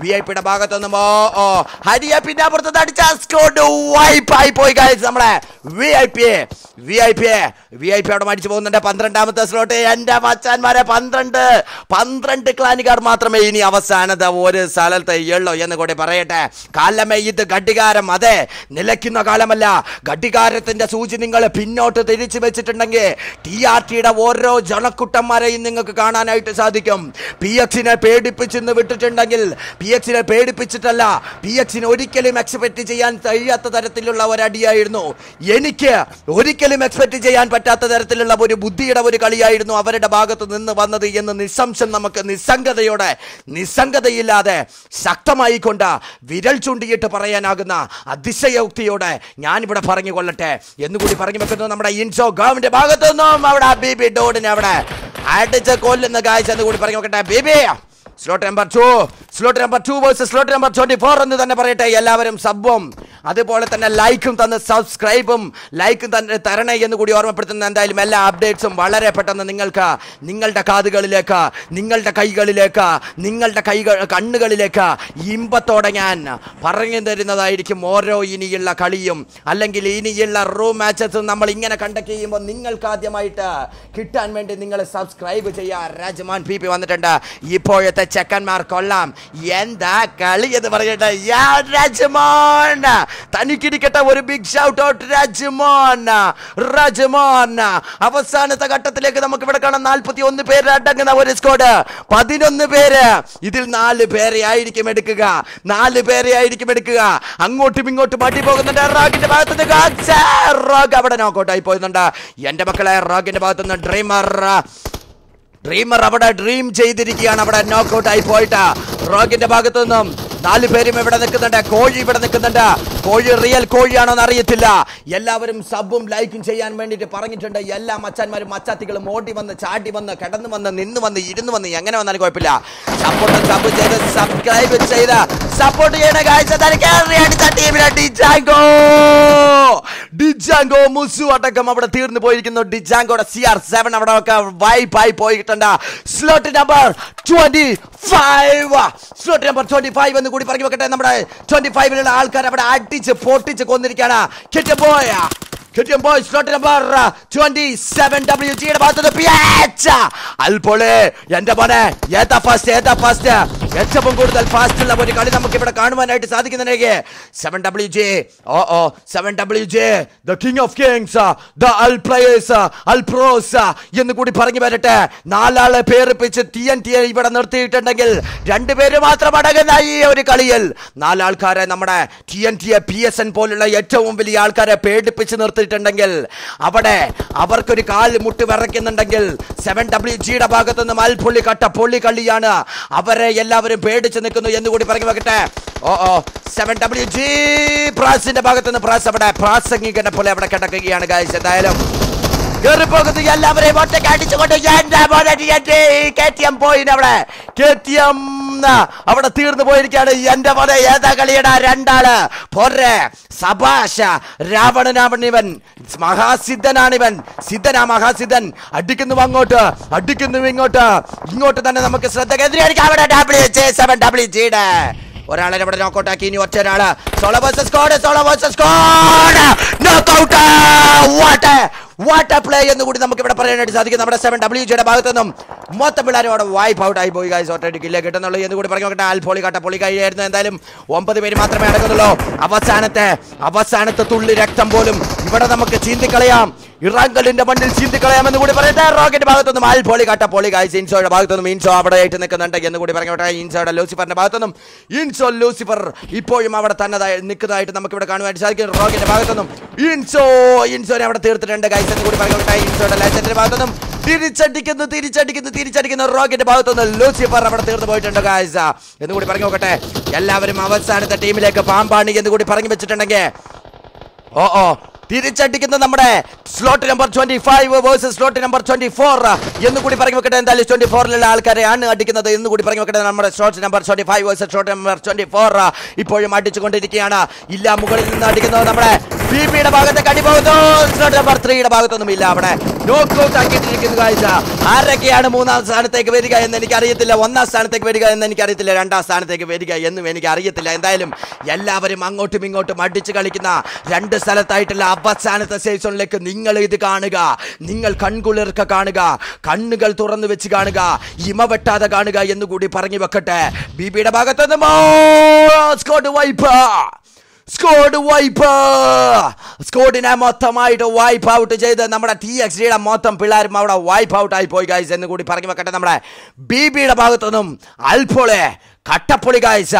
വി ഐ പിയുടെ ഓ ഓ ഹരിയ പിന്നെ അപ്പുറത്ത് അടിച്ച സ്കോഡ് വൈപ്പായി പോയി guys. നമ്മളെ V I P V I P V I P അവിടെ മടിച്ചു പോകുന്നുണ്ട്. പന്ത്രണ്ടാമത്തെ സ്ലോട്ട് എന്റെ മച്ചാന്മാരെ പന്ത്രണ്ട് പന്ത്രണ്ട് ക്ലാനിക്കാർ മാത്രമേ ഇനി അവസാനത്തെ ഒരു സ്ഥലത്ത് ഉള്ളൂ എന്ന് കൂടി പറയട്ടെ. കാലമേ ഇത് ഘടികാരം അതെ നിലയ്ക്കുന്ന കാലമല്ല. ഘടികാരത്തിന്റെ സൂചി നിങ്ങൾ പിന്നോട്ട് തിരിച്ചു വെച്ചിട്ടുണ്ടെങ്കിൽ ടി ആർ ടിയുടെ ഓരോ ജണക്കുട്ടന്മാരെയും നിങ്ങൾക്ക് കാണാനായിട്ട് സാധിക്കും. പി എക്സിനെ പേടിപ്പിച്ചെന്ന് വിട്ടിട്ടുണ്ടെങ്കിൽ പി എക്സിനെ പേടിപ്പിച്ചിട്ടല്ല. പി എക്സിന് ഒരിക്കലും എക്സ്പെക്ട് ചെയ്യാൻ കഴിയാത്ത തരത്തിലുള്ള ഒരടിയായിരുന്നു. എനിക്ക് ഒരിക്കലും എക്സ്പെക്ട് ചെയ്യാൻ പറ്റാത്ത തരത്തിലുള്ള ഒരു ബുദ്ധിയുടെ ഒരു കളിയായിരുന്നു അവരുടെ ഭാഗത്ത് നിന്ന് വന്നത് എന്ന് നിസ്സംശം നമുക്ക് നിസ്സംഗതയോടെ നിസ്സംഗതയില്ലാതെ ശക്തമായി കൊണ്ട് വിരൽ ചൂണ്ടിയിട്ട് പറയാനാകുന്ന അതിശയോക്തിയോടെ ഞാനിവിടെ പറഞ്ഞു കൊള്ളട്ടെ എന്നുകൂടി പറഞ്ഞു വെക്കുന്നു നമ്മുടെ ഇൻസോ ഗവൺമെന്റ് ഭാഗത്തു നിന്നും അവിടെ ബി ഡോഡിനെ അവിടെ അടിച്ച് കൊല്ലുന്ന കാഴ്ച എന്ന് കൂടി പറഞ്ഞു വെക്കട്ടെ. BB! Slot number two slot number two versus slot number twenty four എന്ന് തന്നെ പറയട്ടെ. എല്ലാവരും സബ്ബും അതുപോലെ തന്നെ ലൈക്കും തന്ന് സബ്സ്ക്രൈബും ലൈക്കും തന്നെ തരണേ എന്ന് കൂടി ഓർമ്മപ്പെടുത്തുന്ന എന്തായാലും എല്ലാ അപ്ഡേറ്റ്സും വളരെ പെട്ടെന്ന് നിങ്ങൾക്ക് നിങ്ങളുടെ കാതുകളിലേക്ക് നിങ്ങളുടെ കൈകളിലേക്ക് നിങ്ങളുടെ കൈകൾ കണ്ണുകളിലേക്ക് ഇമ്പത്തോടെ ഞാൻ പറഞ്ഞു തരുന്നതായിരിക്കും ഓരോ ഇനിയുള്ള കളിയും. അല്ലെങ്കിൽ ഇനിയുള്ള റൂം മാച്ചസും നമ്മൾ ഇങ്ങനെ കണ്ടക്ട് ചെയ്യുമ്പോൾ നിങ്ങൾക്ക് ആദ്യമായിട്ട് കിട്ടാൻ വേണ്ടി നിങ്ങൾ സബ്സ്ക്രൈബ് ചെയ്യുക രാജമാൻ പി പി വന്നിട്ടുണ്ട്. ഇപ്പോഴത്തെ ചെക്കന്മാർ കൊള്ളാം. എന്താ കളി എന്ന് പറയട്ടെ? യാ രാജമോൻ തനിക്കിരിക്കട്ടെ ഒരു big shout out Rajamon Rajamon അവസാനത്തെ ഘട്ടത്തിലേക്ക് നമുക്ക് ഇവിടെ കാണാം നാൽപ്പത്തി ഒന്ന് പേര് അടങ്ങുന്ന ഒരു സ്കോഡ് പതിനൊന്ന് പേര്. ഇതിൽ നാല് പേരെ ആയിരിക്കും എടുക്കുക. നാല് പേരെ ആയിരിക്കും എടുക്കുക. അങ്ങോട്ടും ഇങ്ങോട്ടും അടി പോകുന്നുണ്ട്. റോഗിന്റെ ഭാഗത്ത് നിന്ന് റോഗ് അവിടെ നോക്കൗട്ടായി പോയിരുന്നുണ്ട് എന്റെ മക്കളെ റോഗിന്റെ ഭാഗത്ത് നിന്ന് ഡ്രീമർ ഡ്രീമർ അവിടെ ഡ്രീം ചെയ്തിരിക്കുകയാണ്. അവിടെ നോക്കൗട്ട് ആയി പോയിട്ട്. റോക്കിന്റെ ഭാഗത്തു നിന്നും നാല് പേരും ഇവിടെ നിൽക്കുന്നുണ്ട്. കോഴി ഇവിടെ നിൽക്കുന്നുണ്ട്. കോഴി റിയൽ കോഴിയാണോ എന്ന് അറിയത്തില്ല. എല്ലാവരും സബും ലൈക്കും ചെയ്യാൻ വേണ്ടിയിട്ട് പറഞ്ഞിട്ടുണ്ട്. എല്ലാ മച്ചാന്മാരും മച്ചാത്തികളും ഓടി വന്ന് ചാടി വന്ന് കിടന്നു വന്ന് നിന്ന് വന്ന് ഇരുന്ന് വന്ന് എങ്ങനെ വന്നാലും കുഴപ്പമില്ല. സപ്പോർട്ട് സബ് ചെയ്ത് സബ്സ്ക്രൈബ് ചെയ്ത് സപ്പോർട്ട് ചെയ്യണ കാഴ്ച ഡിജാങ്കോ. മുസു അടക്കം അവിടെ തീർന്നു പോയിരിക്കുന്നു. ഡിജാങ്കോയുടെ സി ആർ സെവൻ അവിടെ ഒക്കെ വൈപ്പായി പോയിട്ടുണ്ട്. Slot number twenty five slot number twenty five എന്ന് കൂടി പറഞ്ഞു വെക്കട്ടെ. നമ്മുടെ ട്വന്റി ഫൈവിലുള്ള ആൾക്കാർ അവിടെ അടിച്ച് പൊട്ടിച്ച് കൊന്നിരിക്കുകയാണ്. Boy slot number twenty seven W ജിയുടെ ഭാഗത്ത് അൽപോളെ എന്റെ മോനെ ഏതാ ഫാസ്റ്റ് ഏതാ ഫാസ്റ്റ് ഏറ്റവും കൂടുതൽ ഫാസ്റ്റ് ഉള്ള ഒരു കളി നമുക്ക് ഇവിടെ കാണുവാനായിട്ട് സാധിക്കുന്നുണ്ടെങ്കിൽ seven W J oh oh seven W J the king of kings the all players all pros എന്ന് കൂടി പറഞ്ഞു വരട്ടെ. നാലാളെ പേറിപ്പിച്ച് എൻ ടി ഇവിടെ നിർത്തിയിട്ടുണ്ടെങ്കിൽ രണ്ടുപേര് മാത്രം അടങ്ങുന്ന ഈ ഒരു കളിയിൽ നാലാൾക്കാരെ നമ്മുടെ T N T P S N പോലുള്ള ഏറ്റവും വലിയ ആൾക്കാരെ പേടിപ്പിച്ച് നിർത്തിയിട്ടുണ്ടെങ്കിൽ അവിടെ അവർക്കൊരു കാൽ മുട്ട് വിറയ്ക്കുന്നുണ്ടെങ്കിൽ സെവൻ ഡബ്ല്യു ജിയുടെ ഭാഗത്തു നിന്നും അൽപൊള്ളി കട്ട പൊള്ളി കള്ളിയാണ്. അവരെ എല്ലാവരും പേടിച്ച് നിൽക്കുന്നു എന്ന് കൂടി പറഞ്ഞു വെക്കട്ടെ oh oh seven W G പ്രാസിന്റെ ഭാഗത്തുനിന്ന് പ്രാസ് അവിടെ പ്രാസംഗികനെ പോലെ അവിടെ കിടക്കുകയാണ് ഗായ്സ് എന്തായാലും കേറിപ്പോകുന്നു എല്ലാവരെയും ഒറ്റയ്ക്ക് അടിച്ചുകൊണ്ട് എന്റെ മോനെ കെ ടി എം പോയിന് അവിടെ? കെ ടി എം അവിടെ തീർന്നു പോയിരിക്കാണ് എന്റെ മോനെ ഏതാ കളിയടാ രണ്ടാൾ? പോരെ. സഭാഷ രാവണനാവണിവൻ മഹാസിദ്ധനാണിവൻ. സിദ്ധനാ മഹാസിദ്ധൻ. അടിക്കുന്നു അങ്ങോട്ട് അടിക്കുന്നു ഇങ്ങോട്ട്. ഇങ്ങോട്ട് തന്നെ നമുക്ക് ശ്രദ്ധ കേന്ദ്രീകരിക്കാം. ഒരാളെ ഇവിടെ നോക്കൗട്ട് ആക്കി. ഇനി ഒറ്റ ഒരാൾ. Solo versus squad solo versus squad knockout what what play എന്ന് കൂടി നമുക്ക് ഇവിടെ പറയാനായിട്ട് സാധിക്കും. നമ്മുടെ സെവൻ ഡബ്ല്യു ജിയുടെ ഭാഗത്തു നിന്നും മൊത്തം പിള്ളേരും അവിടെ വൈപ്പ് ഔട്ട് ആയി പോയി ഗൈസ് ഒറ്റ ഇല്ലേ? കിട്ടുന്നുള്ളൂ. എന്ന് കൂടി പറഞ്ഞു നോക്കട്ടെ ആൽപോളി കട്ട പൊളി കഴിയായിരുന്നു എന്തായാലും ഒമ്പത് പേര് മാത്രമേ അടങ്ങുന്നുള്ളൂ. അവസാനത്തെ അവസാനത്തെ തുള്ളി രക്തം പോലും ഇവിടെ നമുക്ക് ചീന്തിക്കളയാം. ഇറാങ്കലിന്റെ മണ്ണിൽ ചീന്തിക്കളയാമെന്ന് കൂടി പറയട്ടെ. റോക്കറ്റ് ഭാഗത്തുനിന്നും ആൽപോളി പൊളി ഗൈസ് ഇൻസോയുടെ ഭാഗത്തൊന്നും ഇൻസോ അവിടെ ആയിട്ട് നിൽക്കുന്നുണ്ട് എന്ന് കൂടി പറഞ്ഞോട്ടെ ഇൻസോയുടെ ലൂസിഫറിന്റെ ഭാഗത്തൊന്നും ഇൻസോ ലൂസിഫർ ഇപ്പോഴും അവിടെ തന്നെ നിൽക്കുന്നതായിട്ട് നമുക്ക് ഇവിടെ കാണുവാനായിട്ട് സാധിക്കും. റോക്കറ്റിന്റെ ഭാഗത്തൊന്നും ഇൻസോ ഇൻസോനെ അവിടെ തീർത്തിട്ടുണ്ട് ഗൈസ് എന്ന് കൂടി പറഞ്ഞോട്ടെ ഇൻസോയുടെ ലൈസൻസിന്റെ ഭാഗത്തുനിന്നും തിരിച്ചടിക്കുന്നു തിരിച്ചടിക്കുന്നു തിരിച്ചടിക്കുന്നു. റോക്കിന്റെ ഭാഗത്തുനിന്ന് ലൂസിഫർ അവിടെ തീർന്നു പോയിട്ടുണ്ട് ഗായ്സ എന്ന് കൂടി പറഞ്ഞു നോക്കട്ടെ. എല്ലാവരും അവസാനത്തെ ടീമിലേക്ക് പാമ്പാണി എന്ന് കൂടി പറഞ്ഞു വെച്ചിട്ടുണ്ടെങ്കിൽ. ഓ ഓ. തിരിച്ചടിക്കുന്ന നമ്മുടെ slot number twenty five versus slot number twenty four എന്ന് കൂടി പറഞ്ഞു വെക്കട്ടെ. എന്തായാലും ട്വന്റി ഫോറിലുള്ള ആൾക്കാരെയാണ് അടിക്കുന്നത് എന്ന് കൂടി പറഞ്ഞു വെക്കട്ടെ. നമ്മുടെ slot number twenty five versus slot number twenty four ഇപ്പോഴും അടിച്ചുകൊണ്ടിരിക്കുകയാണ്. ഇല്ല മുകളിൽ നിന്ന് അടിക്കുന്നത് നമ്മുടെ ബി ഭാഗത്തെ അടി പോകുന്നു. നമ്പർ ത്രീയുടെ ഭാഗത്തൊന്നും ഇല്ല അവിടെ. നോക്കൗട്ട് ആക്കിയിട്ടിരിക്കുന്നു കാഴ്ച ആരൊക്കെയാണ് മൂന്നാം സ്ഥാനത്തേക്ക് വരിക എന്ന് എനിക്ക് അറിയത്തില്ല ഒന്നാം സ്ഥാനത്തേക്ക് വരിക എന്ന് എനിക്ക് അറിയത്തില്ല രണ്ടാം സ്ഥാനത്തേക്ക് വരിക എന്നും എനിക്ക് അറിയത്തില്ല എന്തായാലും എല്ലാവരും അങ്ങോട്ടും ഇങ്ങോട്ടും അടിച്ചു കളിക്കുന്ന രണ്ട് സ്ഥലത്തായിട്ടുള്ള അവസാനത്തെ സീസണിലേക്ക് നിങ്ങൾ ഇത് കാണുക. നിങ്ങൾ കൺകുളിർക്ക കാണുക കണ്ണുകൾ തുറന്നു വെച്ച് കാണുക ഇമ വെട്ടാതെ കാണുക എന്നുകൂടി പറഞ്ഞു വെക്കട്ടെ. ബിബിയുടെ ഭാഗത്തുനിന്ന് വൈപ്പ് സ്കോഡ് വൈപ്പ് സ്കോഡിനെ മൊത്തമായിട്ട് വൈപ്പ് ഔട്ട് ചെയ്ത് നമ്മുടെ ടി എക്സ് ഡിയുടെ മൊത്തം പിള്ളേരും അവിടെ വൈപ്പ് ഔട്ട് ആയി പോയി ഗൈസ് എന്ന് കൂടി പറഞ്ഞു വെക്കട്ടെ നമ്മുടെ ബി ബിയുടെ ഭാഗത്തുനിന്നും അൽഫോളെ കട്ടപ്പൊളി കാഴ്ച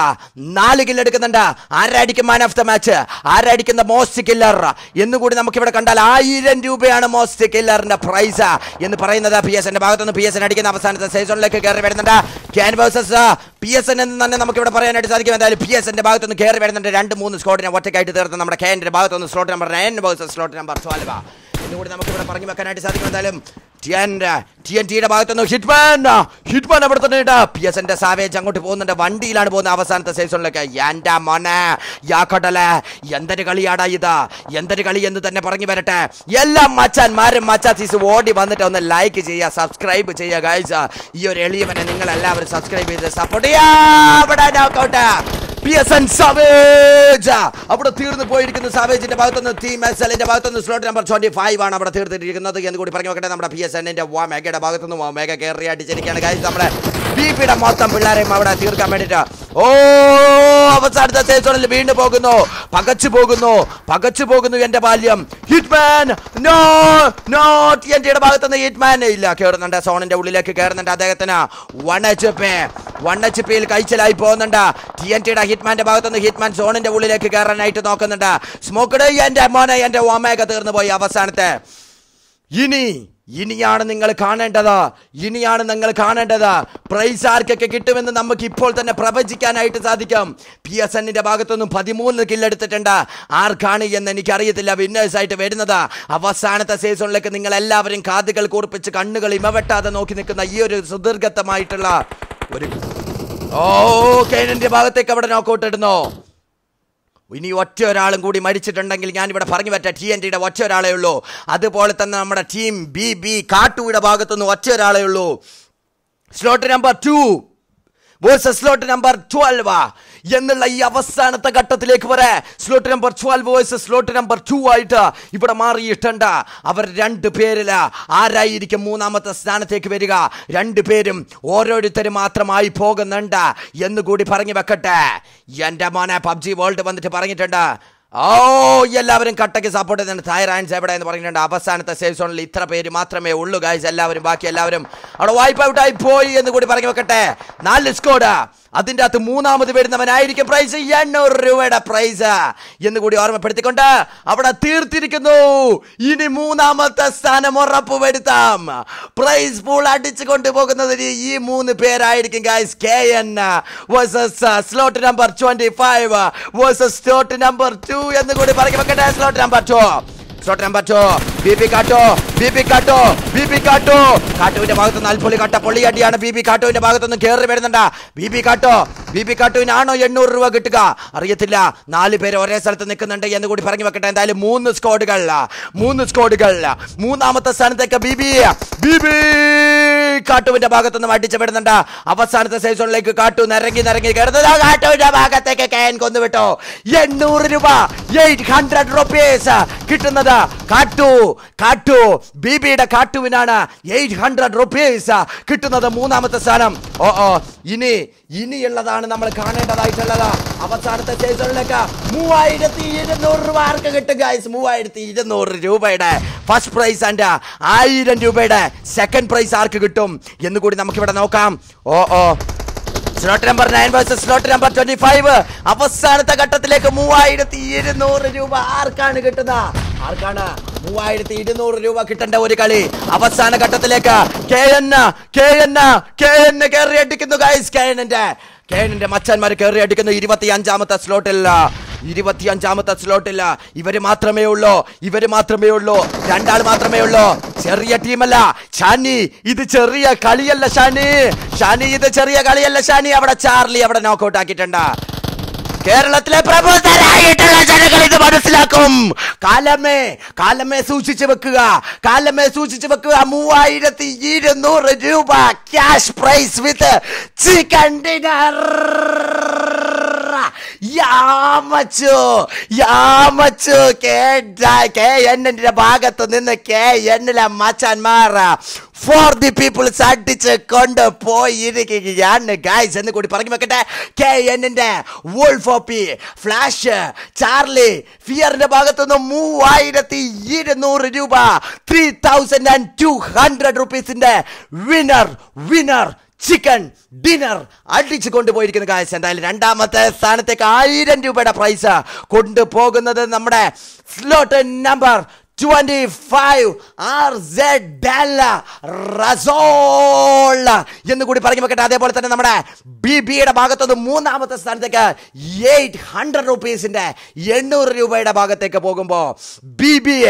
നാല് കില്ല് എടുക്കുന്നുണ്ട്. ആരായിരിക്കും മാൻ ഓഫ് ദ മാച്ച് ആരായിരിക്കും ദ മോസ്റ്റ് കില്ലർ എന്നുകൂടി നമുക്കിവിടെ കണ്ടാൽ ആയിരം രൂപയാണ് മോസ്റ്റ് കില്ലറിന്റെ പ്രൈസ് എന്ന് പറയുന്നത് പി എസ് എന്റെ ഭാഗത്തുനിന്ന് പി എസ് എൻ അടിക്കുന്ന അവസാനത്തെ സീസണിലേക്ക് കയറി വരുന്നുണ്ട്. Can versus P S N എന്ന് തന്നെ നമുക്ക് ഇവിടെ പറയാനായിട്ട് സാധിക്കും. എന്തായാലും പി എസ് എന്റെ ഭാഗത്തുനിന്ന് കയറി വരുന്നുണ്ട്. രണ്ട് മൂന്ന് സ്കോട്ടിനെ ഒറ്റയ്ക്കായിട്ട് തീർത്ത് നമ്മുടെ ക്യാന്റെ ഭാഗത്തുനിന്ന് slot number nine versus slot number twelve എന്നുകൂടി നമുക്ക് ഇവിടെ പറഞ്ഞു വെക്കാനായിട്ട് സാധിക്കും. എന്തായാലും ടി എൻ ടിയുടെ ഭാഗത്തുനിന്ന് ഹിറ്റ്മാൻ ഹിറ്റ്മാൻ അവിടെ തന്നെ ഉണ്ട് പി എസ് എന്റെ സാവേജ് അങ്ങോട്ട് പോകുന്നുണ്ട്. വണ്ടിയിലാണ് പോകുന്നത് അവസാനത്തെ സീസണിലേക്ക് എന്റെ മോനെ യാ എന്തൊരു കളിയാടാ ഇത്. എന്തൊരു കളി എന്ന് തന്നെ പറഞ്ഞു വരട്ടെ. എല്ലാം മച്ചാന്മാരും മച്ചാത്തീസ് ഓടി വന്നിട്ട് ഒന്ന് ലൈക്ക് ചെയ്യുക സബ്സ്ക്രൈബ് ചെയ്യുക ഗൈസ് ഈ ഒരു എളിയവനെ നിങ്ങൾ എല്ലാവരും സബ്സ്ക്രൈബ് ചെയ്ത് സപ്പോർട്ട് ചെയ്യാ പി എസ് എൻ സാവേജ്. അവിടെ തീർന്നു പോയിരിക്കുന്ന സവേജിന്റെ ഭാഗത്തുനിന്ന് ടീം എസ് എല്ലിന്റെ ഭാഗത്തുനിന്ന് സ്ലോട്ട് നമ്പർ ട്വന്റി ഫൈവ് ആണ് അവിടെ തീർത്തിട്ടിരിക്കുന്നത്. എന്ന് കൂടി പറഞ്ഞു നോക്കട്ടെ നമ്മുടെ പി എസ് എന്നിന്റെ വാ മേഘയുടെ ഭാഗത്തുനിന്ന് മേഘ കയറി അടിച്ചിരിക്കുകയാണ്. കാര്യം നമ്മുടെ ബി പിയുടെ മൊത്തം പിള്ളേരെയും അവിടെ തീർക്കാൻ വേണ്ടിട്ട് ഓ അവസാനത്തെ സീസണിൽ വീണ്ടും പോകുന്നു. പകച്ചു പോകുന്നു. പകച്ചു പോകുന്നു എന്റെ ബാല്യം. ഹിറ്റ്മാൻ നോ നോ ടി ഭാഗത്ത് നിന്ന് ഹിറ്റ്മാൻ ഇല്ല കയറുന്നുണ്ട് സോണിന്റെ ഉള്ളിലേക്ക് കയറുന്നുണ്ട് അദ്ദേഹത്തിന്. One H P one H പിയിൽ കഴിച്ചലായി പോകുന്നുണ്ട്. ടി എൻ ടിയുടെ ഹിറ്റ്മാന്റെ ഭാഗത്തുനിന്ന് ഹിറ്റ്മാൻ സോണിന്റെ ഉള്ളിലേക്ക് കയറാനായിട്ട് നോക്കുന്നുണ്ട്. സ്മോക്കഡ് എന്റെ മോനെ എന്റെ ഓമയൊക്കെ തീർന്നു പോയി അവസാനത്തെ. ഇനി ഇനിയാണ് നിങ്ങൾ കാണേണ്ടത്. ഇനിയാണ് നിങ്ങൾ കാണേണ്ടത്. പ്രൈസ് ആർക്കൊക്കെ കിട്ടുമെന്ന് നമുക്ക് ഇപ്പോൾ തന്നെ പ്രവചിക്കാനായിട്ട് സാധിക്കും. പി എസ് എന്നിന്റെ ഭാഗത്തുനിന്നും പതിമൂന്ന് കില്ലെടുത്തിട്ടുണ്ട് ആർക്കാണ് എന്ന് എനിക്കറിയത്തില്ല വിന്നേഴ്സ് ആയിട്ട് വരുന്നത്. അവസാനത്തെ സീസണിലേക്ക് നിങ്ങൾ എല്ലാവരും കാതുകൾ കൂർപ്പിച്ച് കണ്ണുകൾ ഇമവെട്ടാതെ നോക്കി നിൽക്കുന്ന ഈ ഒരു സുദീർഘത്തമായിട്ടുള്ള ഒരു ഓ കേനന്റെ ഭാഗത്തേക്ക് അവിടെ നോക്കൗട്ട് ഇടുന്നു. ഇനി ഒറ്റ ഒരാളും കൂടി മരിച്ചിട്ടുണ്ടെങ്കിൽ ഞാനിവിടെ പറഞ്ഞു പറ്റാം ടി എൻ ടിയുടെ ഒറ്റ ഒരാളേ ഉള്ളൂ. അതുപോലെ തന്നെ നമ്മുടെ ടീം ബി ബി കാട്ടുവിടെ ഭാഗത്തുനിന്ന് ഒറ്റ ഒരാളേ ഉള്ളൂ. Slot number two versus slot number twelve എന്നുള്ള ഈ അവസാനത്തെ ഘട്ടത്തിലേക്ക് വരെ slot number twelve versus slot number two ആയിട്ട് ഇവിടെ മാറിയിട്ടുണ്ട് അവർ രണ്ട് പേരിൽ ആരായിരിക്കും മൂന്നാമത്തെ സ്ഥാനത്തേക്ക് വരിക? രണ്ട് പേരും ഓരോരുത്തരും മാത്രമായി പോകുന്നുണ്ട് എന്ന് കൂടി പറഞ്ഞു വെക്കട്ടെ. എന്റെ മോനെ പബ്ജി വേൾഡ് വന്നിട്ട് പറഞ്ഞിട്ടുണ്ട്. ഓ എല്ലാവരും കട്ടയ്ക്ക് സപ്പോർട്ട് ചെയ്യുന്നുണ്ട്. തൈറാൻസ് എവിടെ എന്ന് പറഞ്ഞിട്ടുണ്ട്. അവസാനത്തെ സേവ് സോണിൽ ഇത്ര പേര് മാത്രമേ ഉള്ളൂ ഗായ്സ് എല്ലാവരും ബാക്കി എല്ലാവരും അവിടെ വൈപ്പ് ഔട്ടായി പോയി എന്ന് കൂടി പറഞ്ഞു വെക്കട്ടെ. നാല് സ്കോഡ് അതിന്റെ അകത്ത് മൂന്നാമത് വരുന്നവനായിരിക്കും. പ്രൈസ് എണ്ണൂറ് രൂപയുടെ പ്രൈസ് എന്ന് കൂടി ഓർമ്മപ്പെടുത്തിക്കൊണ്ട് അവിടെ തീർത്തിരിക്കുന്നു. ഇനി മൂന്നാമത്തെ സ്ഥാനം ഉറപ്പ് വരുത്താം പ്രൈസ് പൂൾ അടിച്ചു കൊണ്ടുപോകുന്നത് ഈ മൂന്ന് പേരായിരിക്കും guys K N versus slot number twenty five versus slot number two എന്ന് കൂടി വെക്കട്ടെ slot number two slot number two B P കാട്ടോ B P കാട്ടോ ബി പി കാട്ടോ കാട്ടുവിന്റെ ഭാഗത്ത് നിന്ന് അൽപ്പൊളി കാട്ട പൊള്ളിയടിയാണ് ബി പി കാട്ടുവിന്റെ ഭാഗത്തുനിന്ന് കയറി വരുന്നുണ്ട്. ബി പി കാട്ടോ ബി പി കാട്ടുവിനാണോ എണ്ണൂറ് രൂപ കിട്ടുക? അറിയത്തില്ല. നാല് പേര് ഒരേ സ്ഥലത്ത് നിൽക്കുന്നുണ്ട് എന്ന് കൂടി പറഞ്ഞു വെക്കട്ടെ. എന്തായാലും മൂന്ന് സ്കോഡുകൾ മൂന്ന് സ്കോഡുകൾ മൂന്നാമത്തെ സ്ഥാനത്തേക്ക് ബി ബി ബി ബി കാട്ടുവിന്റെ ഭാഗത്തുനിന്ന് അടിച്ചപ്പെടുന്നുണ്ട് അടിച്ചു അവസാനത്തെ സൈസോണിലേക്ക് കാട്ടു നിരങ്ങി നിരങ്ങി കയറുന്നത് കാട്ടുവിന്റെ ഭാഗത്തേക്ക് കയൻ കൊന്നുവിട്ടോ. എണ്ണൂറ് രൂപ എയ്റ്റ് ഹൺഡ്രഡ് റുപ്പീസ് കിട്ടുന്നത് കാട്ടു കാട്ടു. ബിബിയുടെ കാട്ടുവിനാണ് എയ്റ്റ് ഹൺഡ്രഡ് റുപ്പീസ് കിട്ടുന്നത് മൂന്നാമത്തെ സ്ഥാനം. ഓ ഓ. ഇനി ഇനിയുള്ളതാണ് നമ്മൾ കാണേണ്ടതായിട്ടുള്ളത് അവസാനത്തെ സീസണിലേക്ക് മൂവായിരത്തി ഇരുന്നൂറ് രൂപ ആർക്ക് കിട്ടും ഗൈസ് മൂവായിരത്തി ഇരുന്നൂറ് രൂപയുടെ ഫസ്റ്റ് പ്രൈസ് ആൻഡ് ആയിരം രൂപയുടെ സെക്കൻഡ് പ്രൈസ് ആർക്ക് കിട്ടും എന്ന് കൂടി നമുക്കിവിടെ നോക്കാം. ഓ ഓ. Slot number nine versus slot number twenty five അവസാനത്തെ ഘട്ടത്തിലേക്ക് മൂവായിരത്തി ഇരുന്നൂറ് രൂപ. ആർക്കാണ് കിട്ടുന്ന ആർക്കാണ്? മൂവായിരത്തി ഇരുന്നൂറ് രൂപ കിട്ടേണ്ട ഒരു കളി. അവസാന ഘട്ടത്തിലേക്ക് K N K N K N കയറി അടിക്കുന്നു ഗൈസ് കെ എന്നിന്റെ കെ എന്നിന്റെ മച്ചന്മാർ കയറി അടിക്കുന്നു. ഇരുപത്തി അഞ്ചാമത്തെ സ്ലോട്ടിൽ ഇരുപത്തി അഞ്ചാമത്തെ സ്ലോട്ടിൽ ഇവർ മാത്രമേ ഉള്ളൂ. ഇവർ മാത്രമേ ഉള്ളൂ. രണ്ടാൾ മാത്രമേ ഉള്ളൂ. ചെറിയ ടീമല്ല ഷാനി ഇത് ചെറിയ കളിയല്ല ഷാനി. ഷാനി ഇത് ചെറിയ കളിയല്ല ഷാനി. അവിടെ ചാർലി അവിടെ നോക്കൗട്ട് ആക്കിയിട്ടുണ്ട്. കേരളത്തിലെ പ്രബുദ്ധരായിട്ടുള്ള ജനങ്ങൾ ഇത് മനസ്സിലാക്കും. കാലമേ കാലമേ സൂക്ഷിച്ചു വെക്കുക. കാലമേ സൂക്ഷിച്ചു വെക്കുക. മൂവായിരത്തി ഇരുന്നൂറ് രൂപ ക്യാഷ് പ്രൈസ് വിത്ത് ചിക്കൻ ഭാഗത്ത് നിന്ന് കെ എന്നിലെ മച്ചാൻമാറ ഫോർ ദി പീപ്പിൾസ് അടിച്ച് കൊണ്ട് പോയിരിക്കുകയാണ്. ഗായ്സ് എന്ന് കൂടി പറഞ്ഞു വെക്കട്ടെ. കെ എന്നിന്റെ വോൾഫോപ്പി ഫ്ലാഷ് ചാർലി ഫിയറിന്റെ ഭാഗത്തു നിന്ന് മൂവായിരത്തി ഇരുന്നൂറ് രൂപ. Three thousand and two hundred റുപ്പീസിന്റെ winner winner chicken dinner അടിച്ചു കൊണ്ടുപോയിരിക്കുന്ന കാഴ്ച എന്തായാലും രണ്ടാമത്തെ സ്ഥാനത്തേക്ക് ആയിരം രൂപയുടെ പ്രൈസ് കൊണ്ടുപോകുന്നത് നമ്മുടെ slot number twenty five R റസോൾ എന്ന് കൂടി പറഞ്ഞു വെക്കട്ടെ അതേപോലെ തന്നെ നമ്മുടെ ബി ബിയുടെ ഭാഗത്തുനിന്ന് മൂന്നാമത്തെ സ്ഥാനത്തേക്ക് എയ്റ്റ് ഹൺഡ്രഡ് റുപ്പീസിന്റെ എണ്ണൂറ് രൂപയുടെ ഭാഗത്തേക്ക് പോകുമ്പോൾ ബി ബി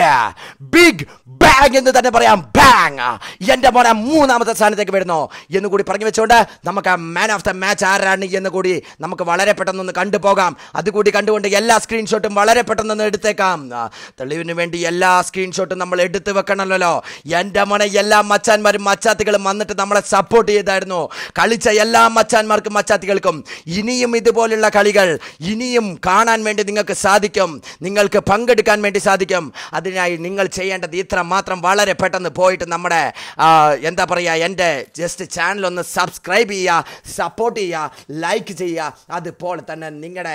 ബിഗ് ബാങ് എന്ന് തന്നെ പറയാം. ബാങ് എന്റെ മോനെ മൂന്നാമത്തെ സ്ഥാനത്തേക്ക് വരുന്നു. എന്ന് കൂടി പറഞ്ഞു വെച്ചുകൊണ്ട് നമുക്ക് മാൻ ഓഫ് ദ മാച്ച് ആരാണ് എന്ന് കൂടി നമുക്ക് വളരെ പെട്ടെന്നൊന്ന് കണ്ടുപോകാം. അതുകൂടി കണ്ടുകൊണ്ട് എല്ലാ സ്ക്രീൻഷോട്ടും വളരെ പെട്ടെന്നൊന്ന് എടുത്തേക്കാം. തെളിവിന് വേണ്ടി എല്ലാ സ്ക്രീൻഷോട്ടും നമ്മൾ എടുത്ത് വെക്കണമല്ലോ. എന്റെ മോനെ എല്ലാ മച്ചാന്മാരും മച്ചാത്തികളും വന്നിട്ട് നമ്മളെ സപ്പോർട്ട് ചെയ്തായിരുന്നു. കളിച്ച എല്ലാ മച്ചാന്മാർക്കും മച്ചാത്തികൾക്കും ഇനിയും ഇതുപോലുള്ള കളികൾ ഇനിയും കാണാൻ വേണ്ടി നിങ്ങൾക്ക് സാധിക്കും. നിങ്ങൾക്ക് പങ്കെടുക്കാൻ വേണ്ടി സാധിക്കും. അതിനായി നിങ്ങൾ ചെയ്യേണ്ടത് ഇത്ര മാത്രം വളരെ പെട്ടെന്ന് പോയിട്ട് നമ്മുടെ എന്താ പറയുക എന്റെ ജസ്റ്റ് ചാനൽ ഒന്ന് സബ്സ്ക്രൈബ് ചെയ്യുക സപ്പോർട്ട് ചെയ്യുക ലൈക്ക് ചെയ്യുക. അതുപോലെ തന്നെ നിങ്ങളുടെ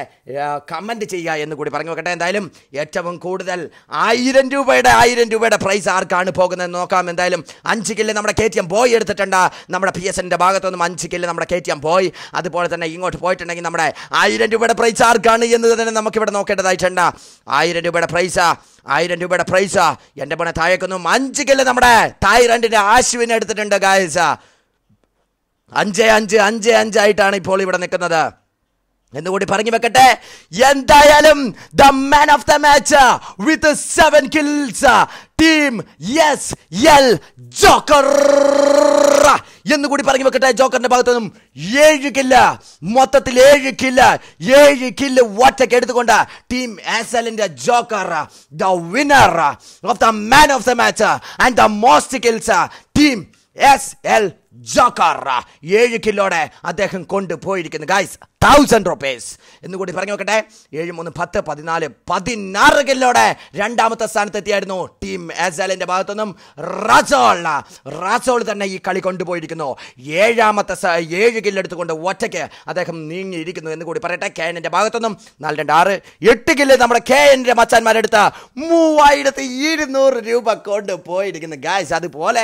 കമന്റ് ചെയ്യുക എന്ന് കൂടി പറഞ്ഞു നോക്കട്ടെ എന്തായാലും ഏറ്റവും കൂടുതൽ ആയിരം രൂപയുടെ ആയിരം രൂപയുടെ പ്രൈസ് ആർക്കാണ് പോകുന്നത് നോക്കാം. എന്തായാലും അഞ്ച് കില്ല് നമ്മുടെ കെ ടി എം ബോയ് എടുത്തിട്ടുണ്ട്. നമ്മുടെ പി എസ് എന്റെ ഭാഗത്തുനിന്നും അഞ്ച് കില്ല് നമ്മുടെ കെ ടി എം ബോയ് അതുപോലെ തന്നെ ഇങ്ങോട്ട് പോയിട്ടുണ്ടെങ്കിൽ നമ്മുടെ ആയിരം രൂപയുടെ പ്രൈസ് ആർക്കാണ് എന്ന് തന്നെ നമുക്കിവിടെ നോക്കേണ്ടതായിട്ടുണ്ട്. ആയിരം രൂപയുടെ പ്രൈസ് ആയിരം രൂപയുടെ പ്രൈസ് എന്റെ പണ താഴേക്കൊന്നും അഞ്ച് കില്ല് നമ്മുടെ തായ്ലൻഡിന്റെ ആശുവിനെ എടുത്തിട്ടുണ്ട് ഗായസ അഞ്ച് അഞ്ച് അഞ്ച് അഞ്ചായിട്ടാണ് ഇപ്പോൾ ഇവിടെ നിൽക്കുന്നത്. എന്നുകൂടി പറഞ്ഞു വെക്കട്ടെ. എന്തായാലും the man of the match with seven kills team S L joker എന്നുകൂടി പറഞ്ഞു വെക്കട്ടെ ജോക്കറിന്റെ ഭാഗത്തു നിന്നും ഏഴ് കില്ല മൊത്തത്തിൽ ഏഴ് കില്ല ഏഴ് കില്ല് ഒറ്റയ്ക്ക് എടുത്തുകൊണ്ട് ടീം എസ് എല്ലിന്റെ joker the winner of the man of the match and the most kills team S L joker ഏഴ് കില്ലോടെ അദ്ദേഹം കൊണ്ടുപോയിരിക്കുന്നു. ഗൈസ് തൗസൻഡ് റുപ്പീസ് എന്ന് കൂടി പറഞ്ഞു നോക്കട്ടെ. ഏഴ് മൂന്ന് പത്ത് പതിനാല് പതിനാറ് കിലോടെ രണ്ടാമത്തെ സ്ഥാനത്തെത്തിയായിരുന്നു ടീം എസലിന്റെ ഭാഗത്തുനിന്നും റസോൾ റസോൾ തന്നെ ഈ കളി കൊണ്ടുപോയിരിക്കുന്നു. ഏഴാമത്തെ ഏഴ് കില്ലെടുത്തുകൊണ്ട് ഒറ്റയ്ക്ക് അദ്ദേഹം നീങ്ങിയിരിക്കുന്നു എന്ന് കൂടി പറയട്ടെ. കെ എന്റെ ഭാഗത്തുനിന്നും നാല് രണ്ട് ആറ് എട്ട് കില്ല് നമ്മുടെ കെ എന്റെ മച്ചാന്മാരെടുത്ത് മൂവായിരത്തി ഇരുന്നൂറ് രൂപ കൊണ്ട് പോയിരിക്കുന്നു. ഗായ്സ് അതുപോലെ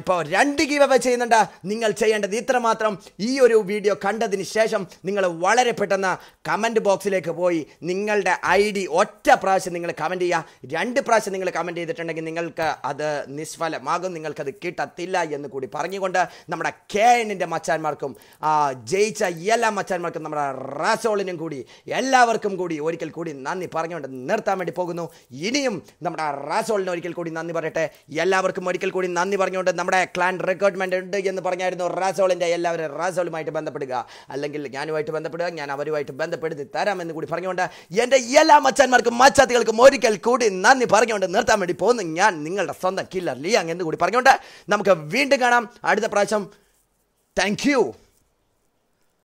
ഇപ്പോൾ രണ്ട് ഗീവ് ചെയ്യുന്നുണ്ട്. നിങ്ങൾ ചെയ്യേണ്ടത് ഇത്രമാത്രം. ഈ ഒരു വീഡിയോ കണ്ടതിന് ശേഷം നിങ്ങൾ വളരെ പെട്ടെന്ന് കമന്റ് ബോക്സിലേക്ക് പോയി. നിങ്ങളുടെ ഐ ഡി ഒറ്റ പ്രാവശ്യം നിങ്ങൾ കമന്റ് ചെയ്യുക രണ്ട് പ്രാവശ്യം നിങ്ങൾ കമന്റ് ചെയ്തിട്ടുണ്ടെങ്കിൽ നിങ്ങൾക്ക് അത് നിസ്ഫലമാകും നിങ്ങൾക്കത് കിട്ടത്തില്ല എന്ന് കൂടി പറഞ്ഞുകൊണ്ട് നമ്മുടെ കെ എന്നിന്റെ മച്ചാന്മാർക്കും ജയിച്ച എല്ലാ മച്ചാന്മാർക്കും നമ്മുടെ റാസോളിനും കൂടി എല്ലാവർക്കും കൂടി ഒരിക്കൽ കൂടി നന്ദി പറഞ്ഞുകൊണ്ട് നിർത്താൻ വേണ്ടി പോകുന്നു. ഇനിയും നമ്മുടെ റാസോളിന് ഒരിക്കൽ കൂടി നന്ദി പറയട്ടെ. എല്ലാവർക്കും ഒരിക്കൽ കൂടി നന്ദി പറഞ്ഞുകൊണ്ട് നമ്മുടെ ക്ലാൻ റിക്രൂട്ട്മെന്റ് ഉണ്ട് എന്ന് പറഞ്ഞായിരുന്നു റാസോളിന്റെ എല്ലാവരും. റാസോളുമായിട്ട് ബന്ധപ്പെടുക. അല്ലെങ്കിൽ ഞാനുമായിട്ട് ബന്ധപ്പെടുക ഞാൻ അവരുമായിട്ട് ബന്ധപ്പെടുത്തി തരാമെന്ന് കൂടി പറഞ്ഞുകൊണ്ട് എന്റെ എല്ലാ മച്ചാന്മാർക്കും മച്ചാത്തികൾക്കും ഒരിക്കൽ കൂടി നന്ദി പറഞ്ഞുകൊണ്ട് നിർത്താൻ വേണ്ടി പോകുന്നു. ഞാൻ നിങ്ങളുടെ സ്വന്തം കില്ലർ ലിയാങ് എന്ന് കൂടി പറഞ്ഞുകൊണ്ട് നമുക്ക് വീണ്ടും കാണാം. അടുത്ത പ്രാവശ്യം. താങ്ക്